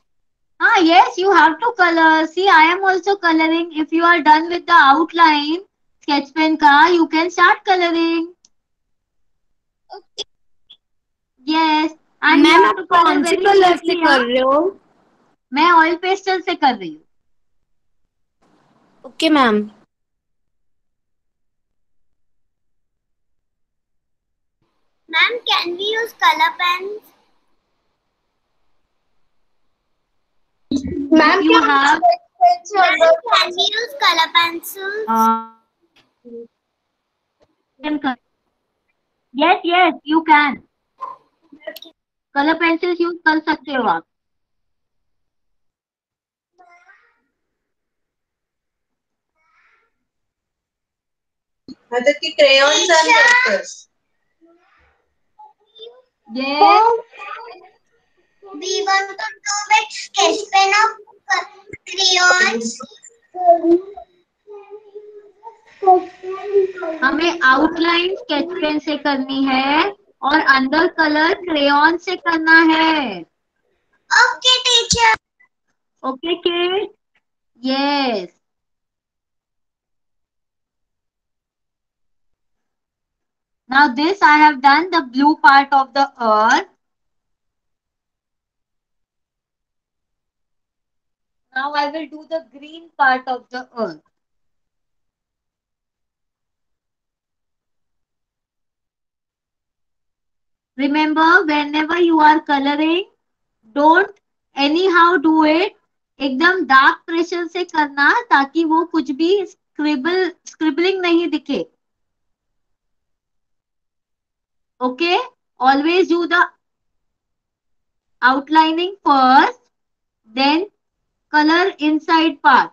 Ah, yes, you have to color. See, I am also coloring. If you are done with the outline, sketch pen ka, you can start coloring. Okay. Yes. And you ma'am have आप to color कौन से very colour से कर हाँ? रहे हो मैं oil pastel से कर रही हूँ okay ma'am Ma'am, can we use color pens? Ma'am You have Ma'am, can we use color pencils? uh, can color. Yes, yes, you can. Colour pencils use कर सकते हो आप मतलब कि crayons and markers. Yes. We want to do with sketch pen of हमें outline sketch pen से करनी है और अंदर कलर क्रेन से करना है। Okay teacher okay kid yes now this I have done the blue part of the earth Now I will do the green part of the earth. Remember, whenever you are coloring, don't anyhow do it. एकदम dark pressure से करना ताकि वो कुछ भी scribble scribbling नहीं दिखे okay always do the outlining first then color inside part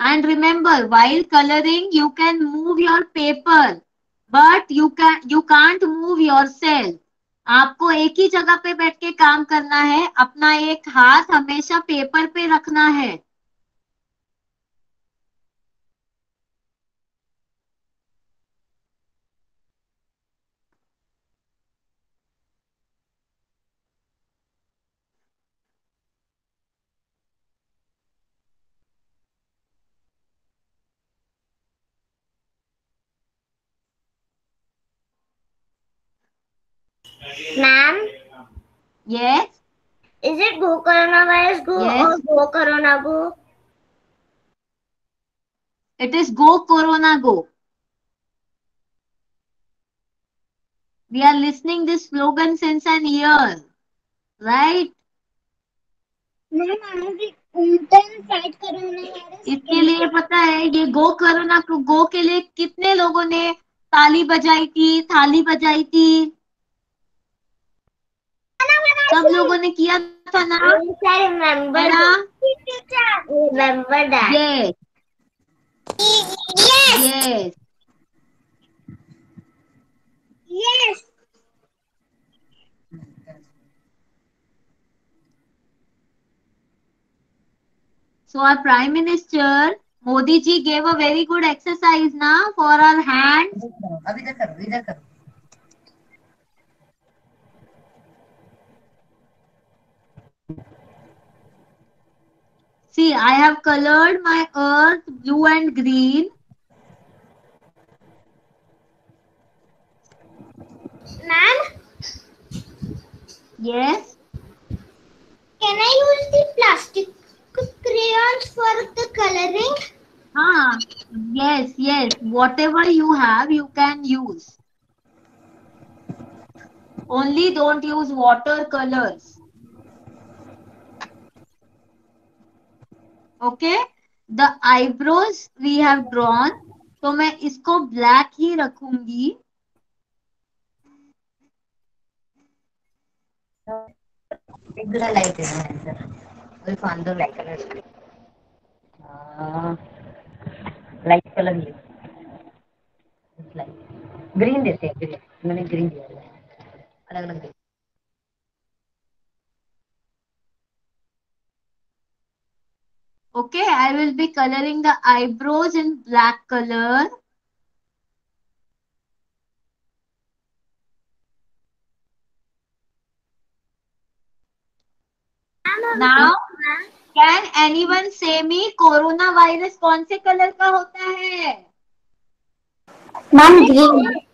and remember while coloring you can move your paper but you can you can't move yourself आपको एक ही जगह पे बैठ के काम करना है अपना एक हाथ हमेशा पेपर पे रखना है Ma'am, yes is it go coronavirus go Yes. or go corona go? it is go corona go we are listening this slogan since an year right. इसके लिए पता है ये गो कोरोना को गो के लिए कितने लोगों ने ताली बजाई थी थाली बजाई थी सब लोगों ने किया था ना? So our prime minister Modi ji gave a very good exercise ना फॉर आर हैंड अभी करो इधर करो See, I have colored my earth blue and green. Ma'am, Yes. can I use the plastic crayons for the coloring? Ah, yes, yes. Whatever you have, you can use. Only don't use watercolors. Okay the eyebrows we have drawn तो मैं इसको black ही रखूँगी। Light colour green देते हैं green मैंने green दिया अलग अलग Okay, I will be coloring the eyebrows in black color. Now, can anyone say me corona virus कौन से कलर का होता है Ma'am, green.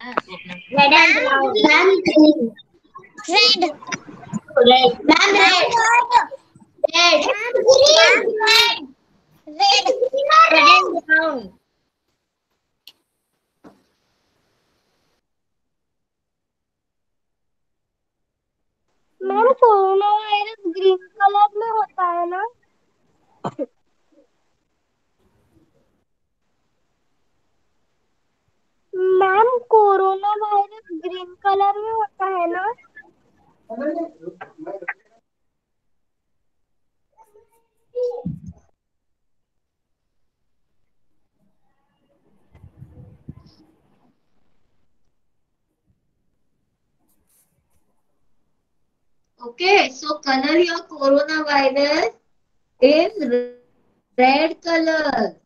Red and brown. Ma'am, green. Red. Red. Ma'am, red. Red. Green. Red. Red. Red and brown. Ma'am corona virus green colour में होता है ना ma'am corona virus green colour में होता है ना Okay, so color your coronavirus in red color.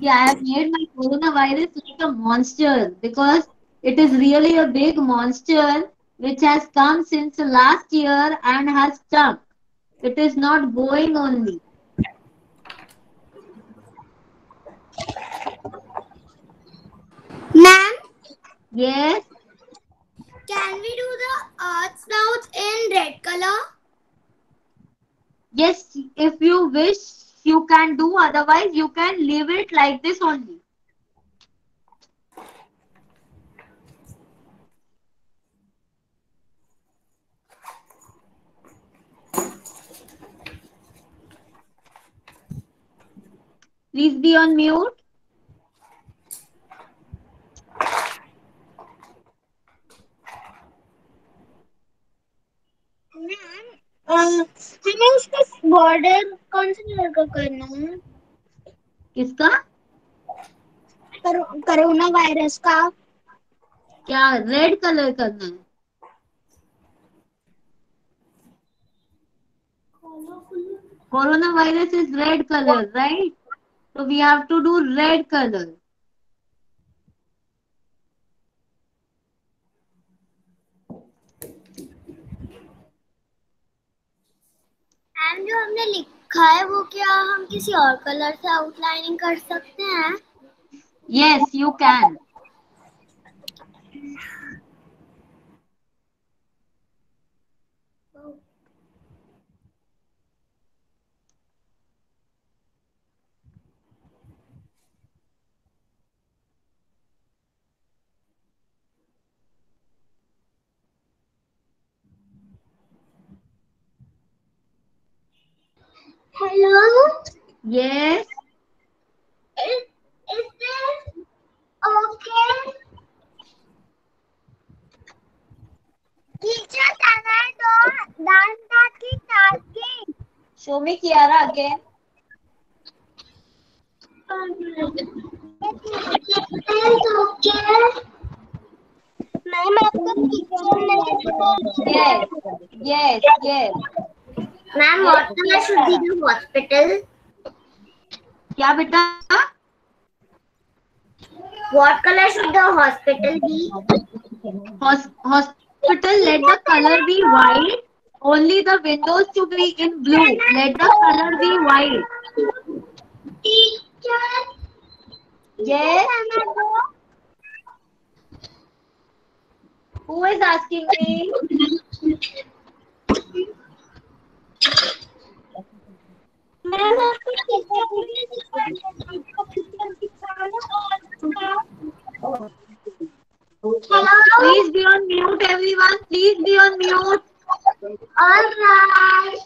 Yeah, I have made my coronavirus like a monster because it is really a big monster which has come since last year and has stuck. It is not going only. Ma'am, Yes. can we do the earth clouds in red color? Yes, if you wish, you can do. Otherwise, you can leave it like this only. Please be on mute. Border कौन से करना है? किसका? Corona virus का। क्या red colour करना है? Corona virus is red colour right तो we have to do red colour जो हमने लिखा है, वो क्या हम किसी और कलर से आउटलाइनिंग कर सकते हैं yes you can. Hello Yes. is, is this okay? Teacher, can I do dance talking talking? Show me Kiara again. Ma'am आपका teacher Yes. Yes. Yes. Ma'am what color should be the hospital क्या बेटा what color should the hospital be Hos- hospital let the color be white only the windows to be in blue let the color be white teacher yes who is asking me please be on mute everyone. Please be on mute. All right.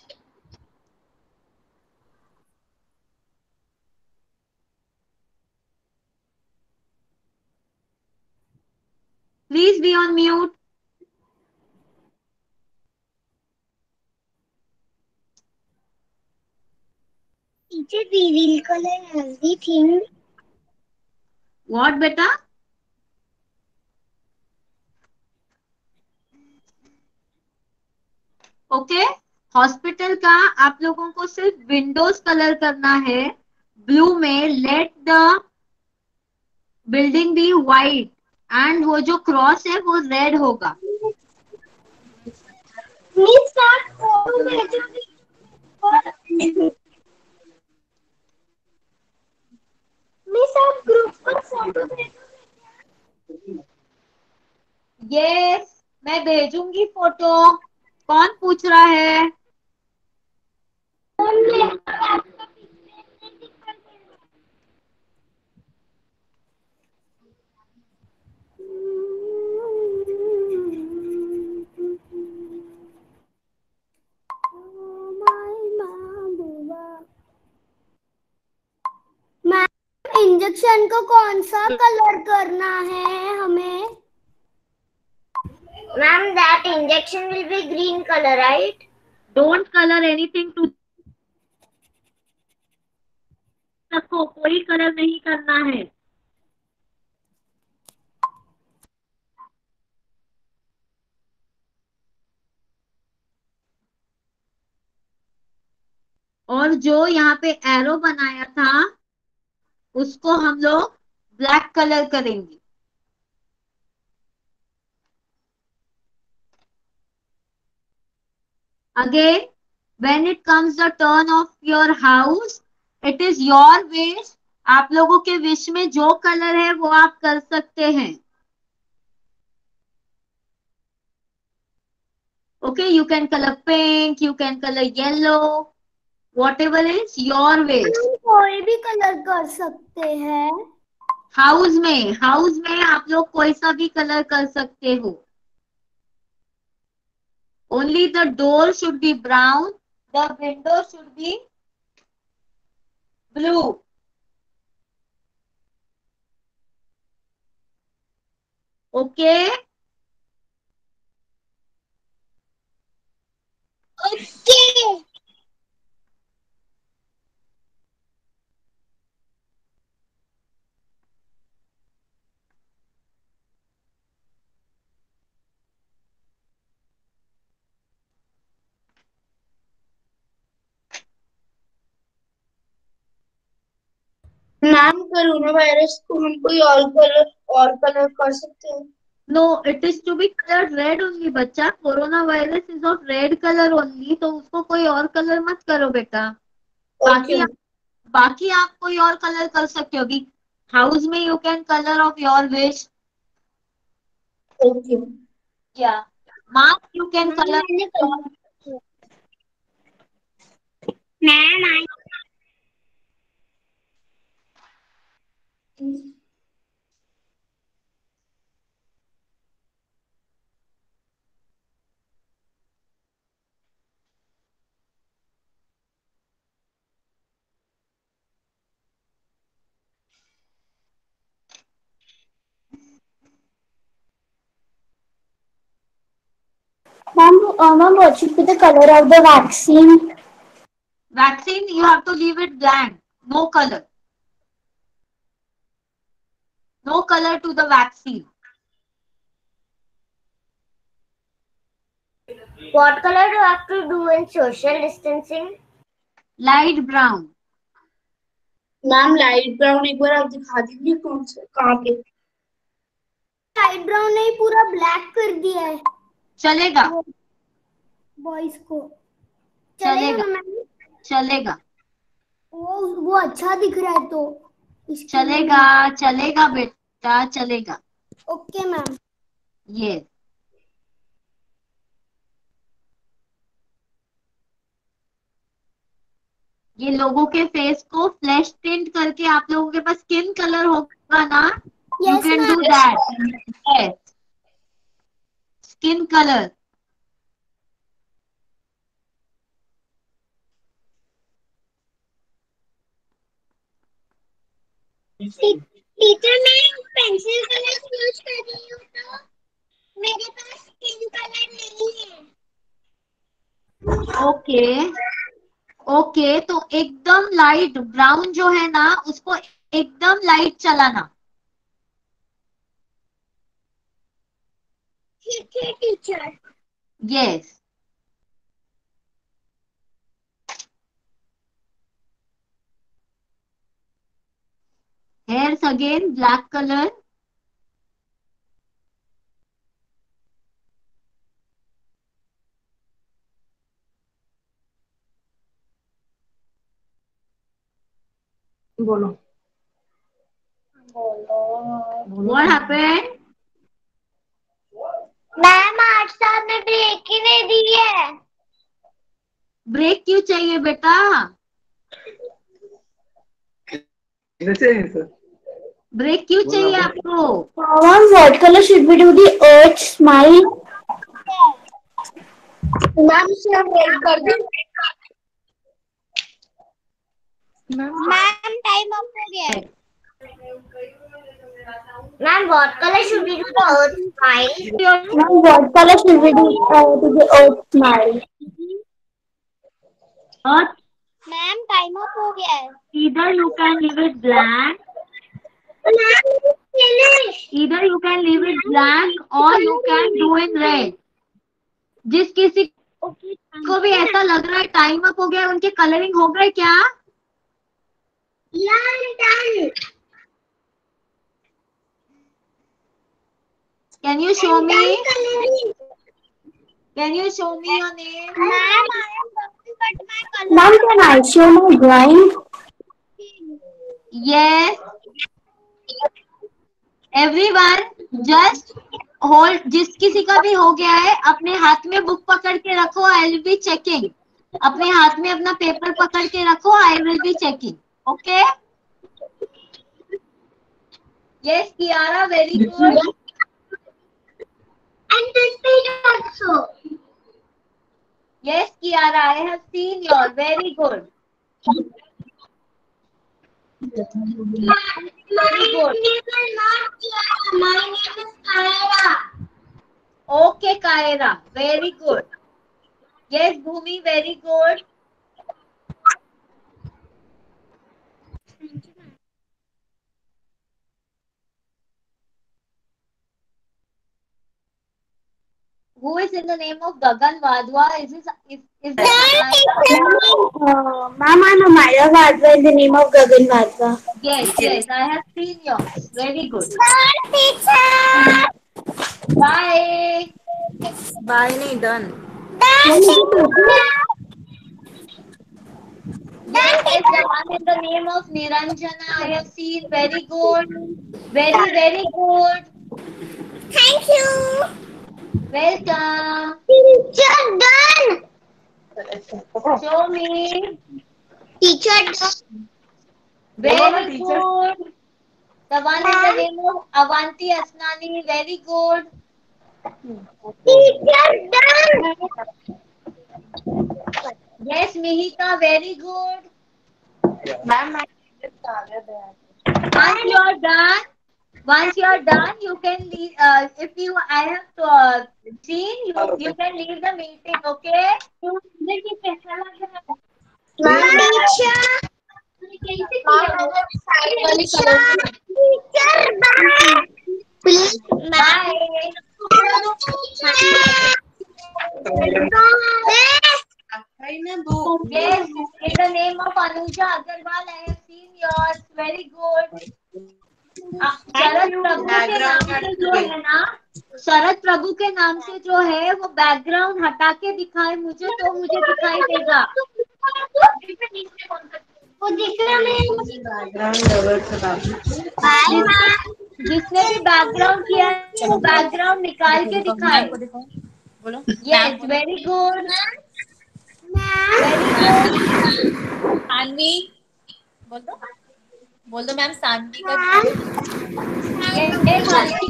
Please be on mute teacher reveal colour everything what beta okay hospital का आप लोगों को सिर्फ़ Windows colour करना है। Blue में let the building be white and वो जो क्रॉस है वो रेड होगा। मिस मिस आप ग्रुप पर फ़ोटो भेजोगे यस मैं भेजूँगी फ़ोटो कौन पूछ रहा है? बटन को कौन सा कलर करना है हमें? Ma'am that injection will be green colour right don't colour anything to रखो कोई कलर नहीं करना है। और जो यहाँ पे एरो बनाया था उसको हम लोग ब्लैक कलर करेंगे। Again when it comes the turn of your house it is your wish आप लोगों के विश में जो कलर है, वो आप कर सकते हैं। Okay you can colour pink you can colour yellow yellow whatever is your wish कोई भी कलर कर सकते हैं हाउस में हाउस में आप लोग कोई सा भी कलर कर सकते हो only the door should be brown the window should be blue okay okay ma'am corona virus को हम कोई और कलर और कलर कर सकते हैं? No, it is to be colored red only, बच्चा. Corona virus is of red color only, तो उसको कोई और कलर मत करो बेटा. बाकी आप, बाकी आप कोई और कलर कर सकते हो। कि हाउस में you can colour of your wish okay या mark you can colour ma'am I Ma'am, uh, ma'am, what should be the color of the vaccine? vaccine you have to leave it blank no color no color to the vaccine. What color do I have to do in social distancing? light brown. Ma'am light brown एक बार आप दिखा दीजिए कौन सा कहाँ पे। Light brown नहीं पूरा ब्लैक कर दिया है। चलेगा। बॉयज़ को। चलेगा। चलेगा चलेगा। वो वो अच्छा दिख रहा है तो। चलेगा चलेगा बेटा चलेगा। Okay ma'am. ये। ये लोगों के फेस को फ्लैश टिंट करके आप लोगों के पास स्किन कलर होगा ना? You can do that skin colour teacher मैं पेंसिल कलर यूज़ कर रही हूँ तो मेरे पास स्किन कलर नहीं है। ओके ओके तो एकदम लाइट ब्राउन जो है ना उसको एकदम लाइट चलाना। ठीक है teacher yes hairs again black color बोलो what happened मैम आज साहब ने ब्रेक ही नहीं दी है ब्रेक क्यों चाहिए बेटा ब्रेक क्यों चाहिए आपको? Pawan white colour should be do the earth smile ma'am share wait कर दो मैम टाइम अप हो गया ma'am what colour should be do the earth smile ma'am what colour should be do the earth smile earth ma'am time up हो गया है. इधर you can leave it blank इधर you can leave it blank और you can do in red जिस किसी को भी ऐसा लग रहा है टाइम अप हो गया उनके कलरिंग हो गए क्या? Can you show me can you show me your name Ma'am, can I show my drawing? Yes. Everyone, just hold. जिस किसी का भी हो गया है अपने हाथ में बुक पकड़ के रखो आई विल बी चेकिंग अपने हाथ में अपना पेपर पकड़ के रखो I will be checking okay yes Kiara very good And this page also. Yes Kiara I have seen your very good My name is not Kiara. My name is Kyra. Okay Kyra very good yes Bhumi very good Who is in the name of Gagan Wadhwa? Is this is, is that Uh, Ma'am, I'm Amira Vadva in the name of Gagan Vadva. Yes, yes, I have seen yours. Very good. teacher. Bye. Bye, नहीं done. Yes, yes, the one in the name of Niranjana. I have seen. Very good. Very, very good. Thank you. Teacher done. Show me. Teacher done. Very good. The one in the name of Avanti Asnani. Very good. Teacher done. Yes, Mihika. Very good. Ma'am, Once you're done, once you're done, you can leave. Uh, if you, I have to, uh, seen you, you can leave the meeting. Okay? Teacher. Teacher bye. Please. Bye. Yes, in the name of Anuja Agarwal, I have seen yours. Very good. Sharad Prabhu के नाम से जो है ना शरद प्रभु के नाम से जो है वो बैकग्राउंड हटा के दिखाए मुझे तो मुझे दिखाई देगा। वो दिख रहा जिसने भी बैकग्राउंड किया है वो बैकग्राउंड निकाल के दिखाए। बोलो। Yes very good very good बोल दो। बोल दो मैम सानवी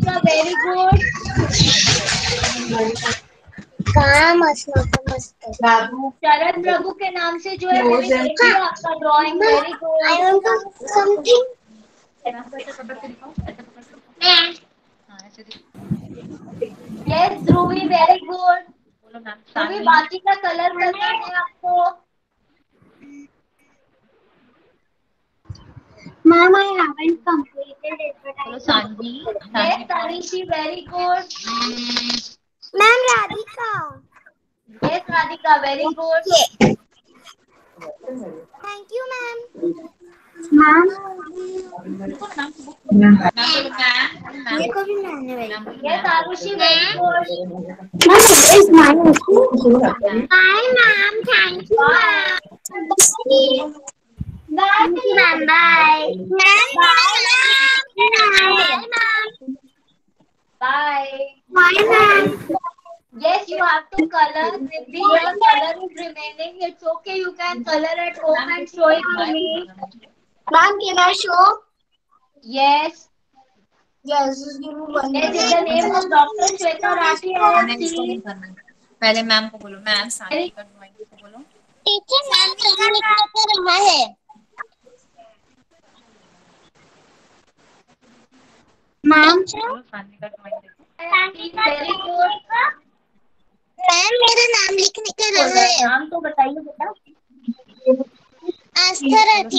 का वेरी गुड काम मस्त। मस्त शरद प्रभु के नाम से जो है आपका drawing very good. Yes Dhruvi very good Dhruvi बाकी का कलर करना है आपको। Mom, I haven't completed it, but Hello, Sanji. Yes, Tanishi, very good. Ma'am, Radhika. Yes, Radhika, very good. Thank you, ma'am. Ma'am. Yes, Arushi, very good. Ma'am. Hi, ma'am. Thank you, ma'am. Bye. Ma'am, bye, ma'am. Bye, Bye, ma'am. Yes, you have to color. If your color is remaining, it's okay. You can color at home and show it to me. Ma'am, can I show? Yes. Yes, just give me one Yes, in the name of Dr. Shweta Rathi, I have seen. पहले ma'am को बोलो ma'am Saanvi का को बोलो teacher ma'am क्या निकल रहा है मैम मैम मेरा नाम लिखने का रहा है। नाम तो बताइए बेटा। आस्था Rathi.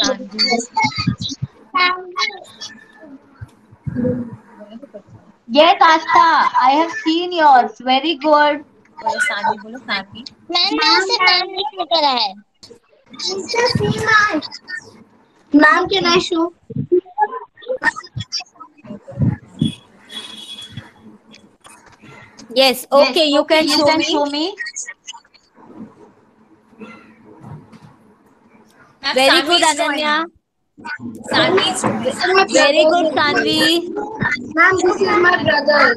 Yes, Asta, I have seen yours. Very good. बोलो सानी बोलो सानी मैम मेरा सिर्फ़ नाम लिखने का रहा है। Ma'am can I show Yes. Okay, yes. you okay, can, you show, can me. show me. Very good, Ananya. Sanvi. very good, Sanvi. Ma'am, this is my brother.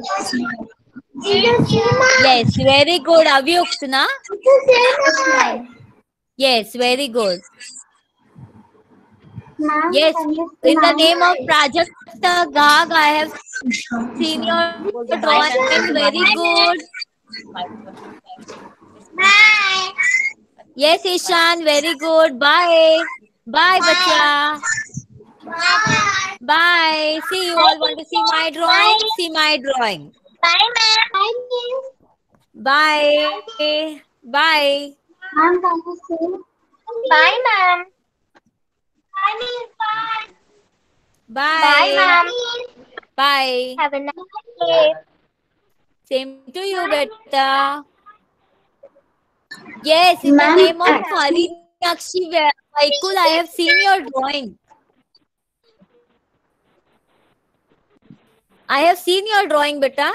Yes, very good, Avyukt, na? Yes, very good. Yes, in the name of Prajakta Gag, I have seen your drawing. Very good. Bye. Yes, Ishan, very good. Bye. Bye, bacha. Bye. Bye. See you all want to see my drawing? See my drawing. Bye ma'am Bye. Bye. Ma'am can Bye. Bye, ma'am. Bye. Have a nice day. Same to you, Betta. Yes, in the name of uh, Farinakshi Vaikul, I have seen your drawing. I have seen your drawing, beta.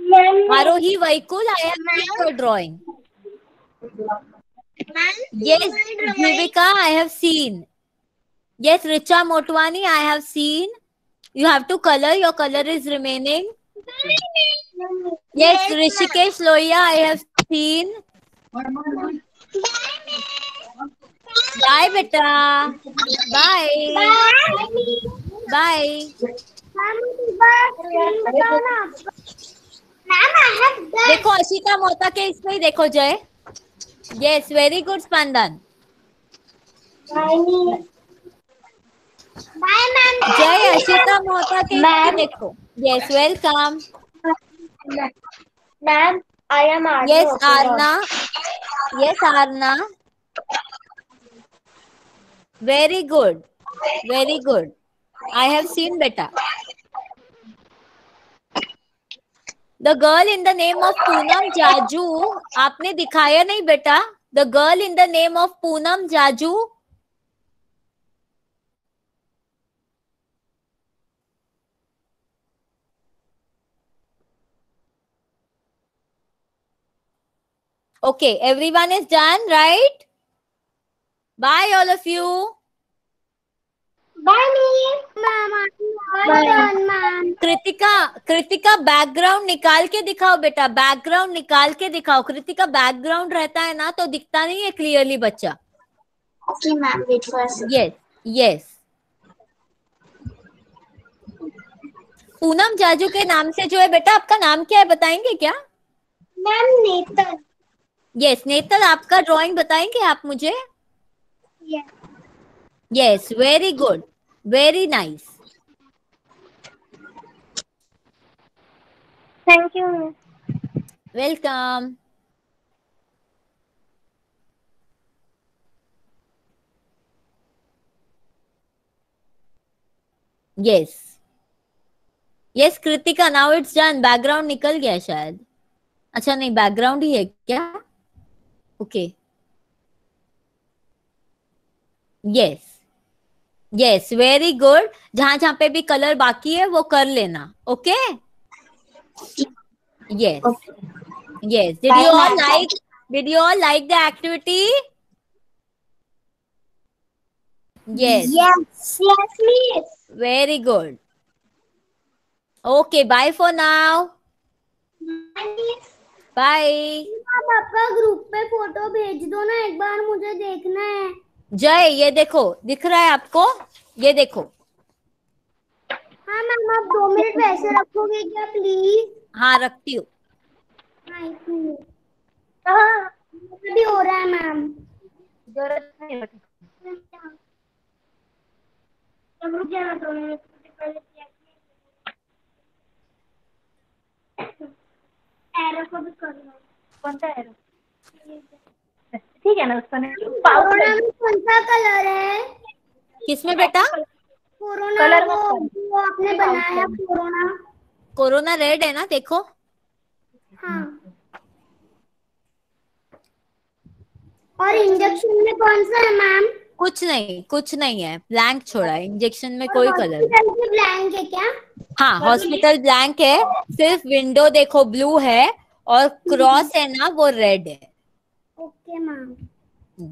Marohi Vaikul, I have seen your drawing. Yes, Jivika, I have seen. Yes, Richa Motwani, I have seen. You have to color. Your color is remaining. Yes, Rishikesh Loya, I have seen. Bye, beta. Bye. Bye. Done देखो अशिता मोहता के इस पे ही देखो Jai yes very good Spandan bye ma'am Jai Ashita Mohta के इस पे Ma'am. देखो yes welcome ma'am I am yes Aarna yes Aarna very good very good I have seen बेटा the girl in the name of Poonam Jaju आपने दिखाया नहीं बेटा the girl in the name of Poonam Jaju Okay, everyone is done, right? Bye, all of you. Kritika Kritika background निकाल के दिखाओ बेटा। Background निकाल के दिखाओ। कृतिका बैकग्राउंड रहता है ना तो दिखता नहीं है क्लियरली बच्चा। Okay ma'am wait for yes yes Poonam Jaju के नाम से जो है बेटा आपका नाम क्या है बताएँगे क्या? मैम नेतल यस नेतल आपका ड्राइंग बताएँगे आप मुझे? Yes very good very nice thank you welcome yes yes Kritika now it's done background निकल गया शायद। अच्छा नहीं बैकग्राउंड ही है क्या? Okay yes yes very good जहाँ जहाँ पे भी कलर बाकी है वो कर लेना okay yes yes did you all like did you all like the activity yes yes yes very good okay bye for now bye आप आपका ग्रुप पे फ़ोटो भेज दो ना एक बार मुझे देखना है। जय ये देखो दिख रहा है आपको? ये देखो। हाँ मैम आप दो मिनट वैसे रखोगे क्या प्लीज़ हाँ रखती हूँ। हाँ हो रहा है मैम। ज़रूरत नहीं रुक जाना दो मिनट एरो को भी करना कौन सा एरो ठीक है ना उसका नहीं कोरोना में कौन सा कलर है? किसमें बेटा? कोरोना कलर वो जो आपने बनाया कोरोना कोरोना रेड है ना देखो। हाँ। और इंजेक्शन में कौन सा है मैम कुछ नहीं कुछ नहीं है। ब्लैंक छोड़ा है। इंजेक्शन में कोई कलर नहीं। हॉस्पिटल की ब्लैंक है क्या? हाँ हॉस्पिटल ब्लैंक है। सिर्फ़ विंडो देखो ब्लू है। और क्रॉस है ना वो रेड है। Okay ma'am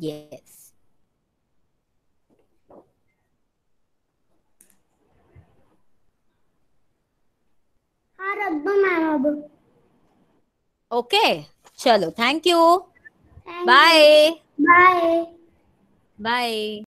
Yes. ओके चलो thank you bye bye bye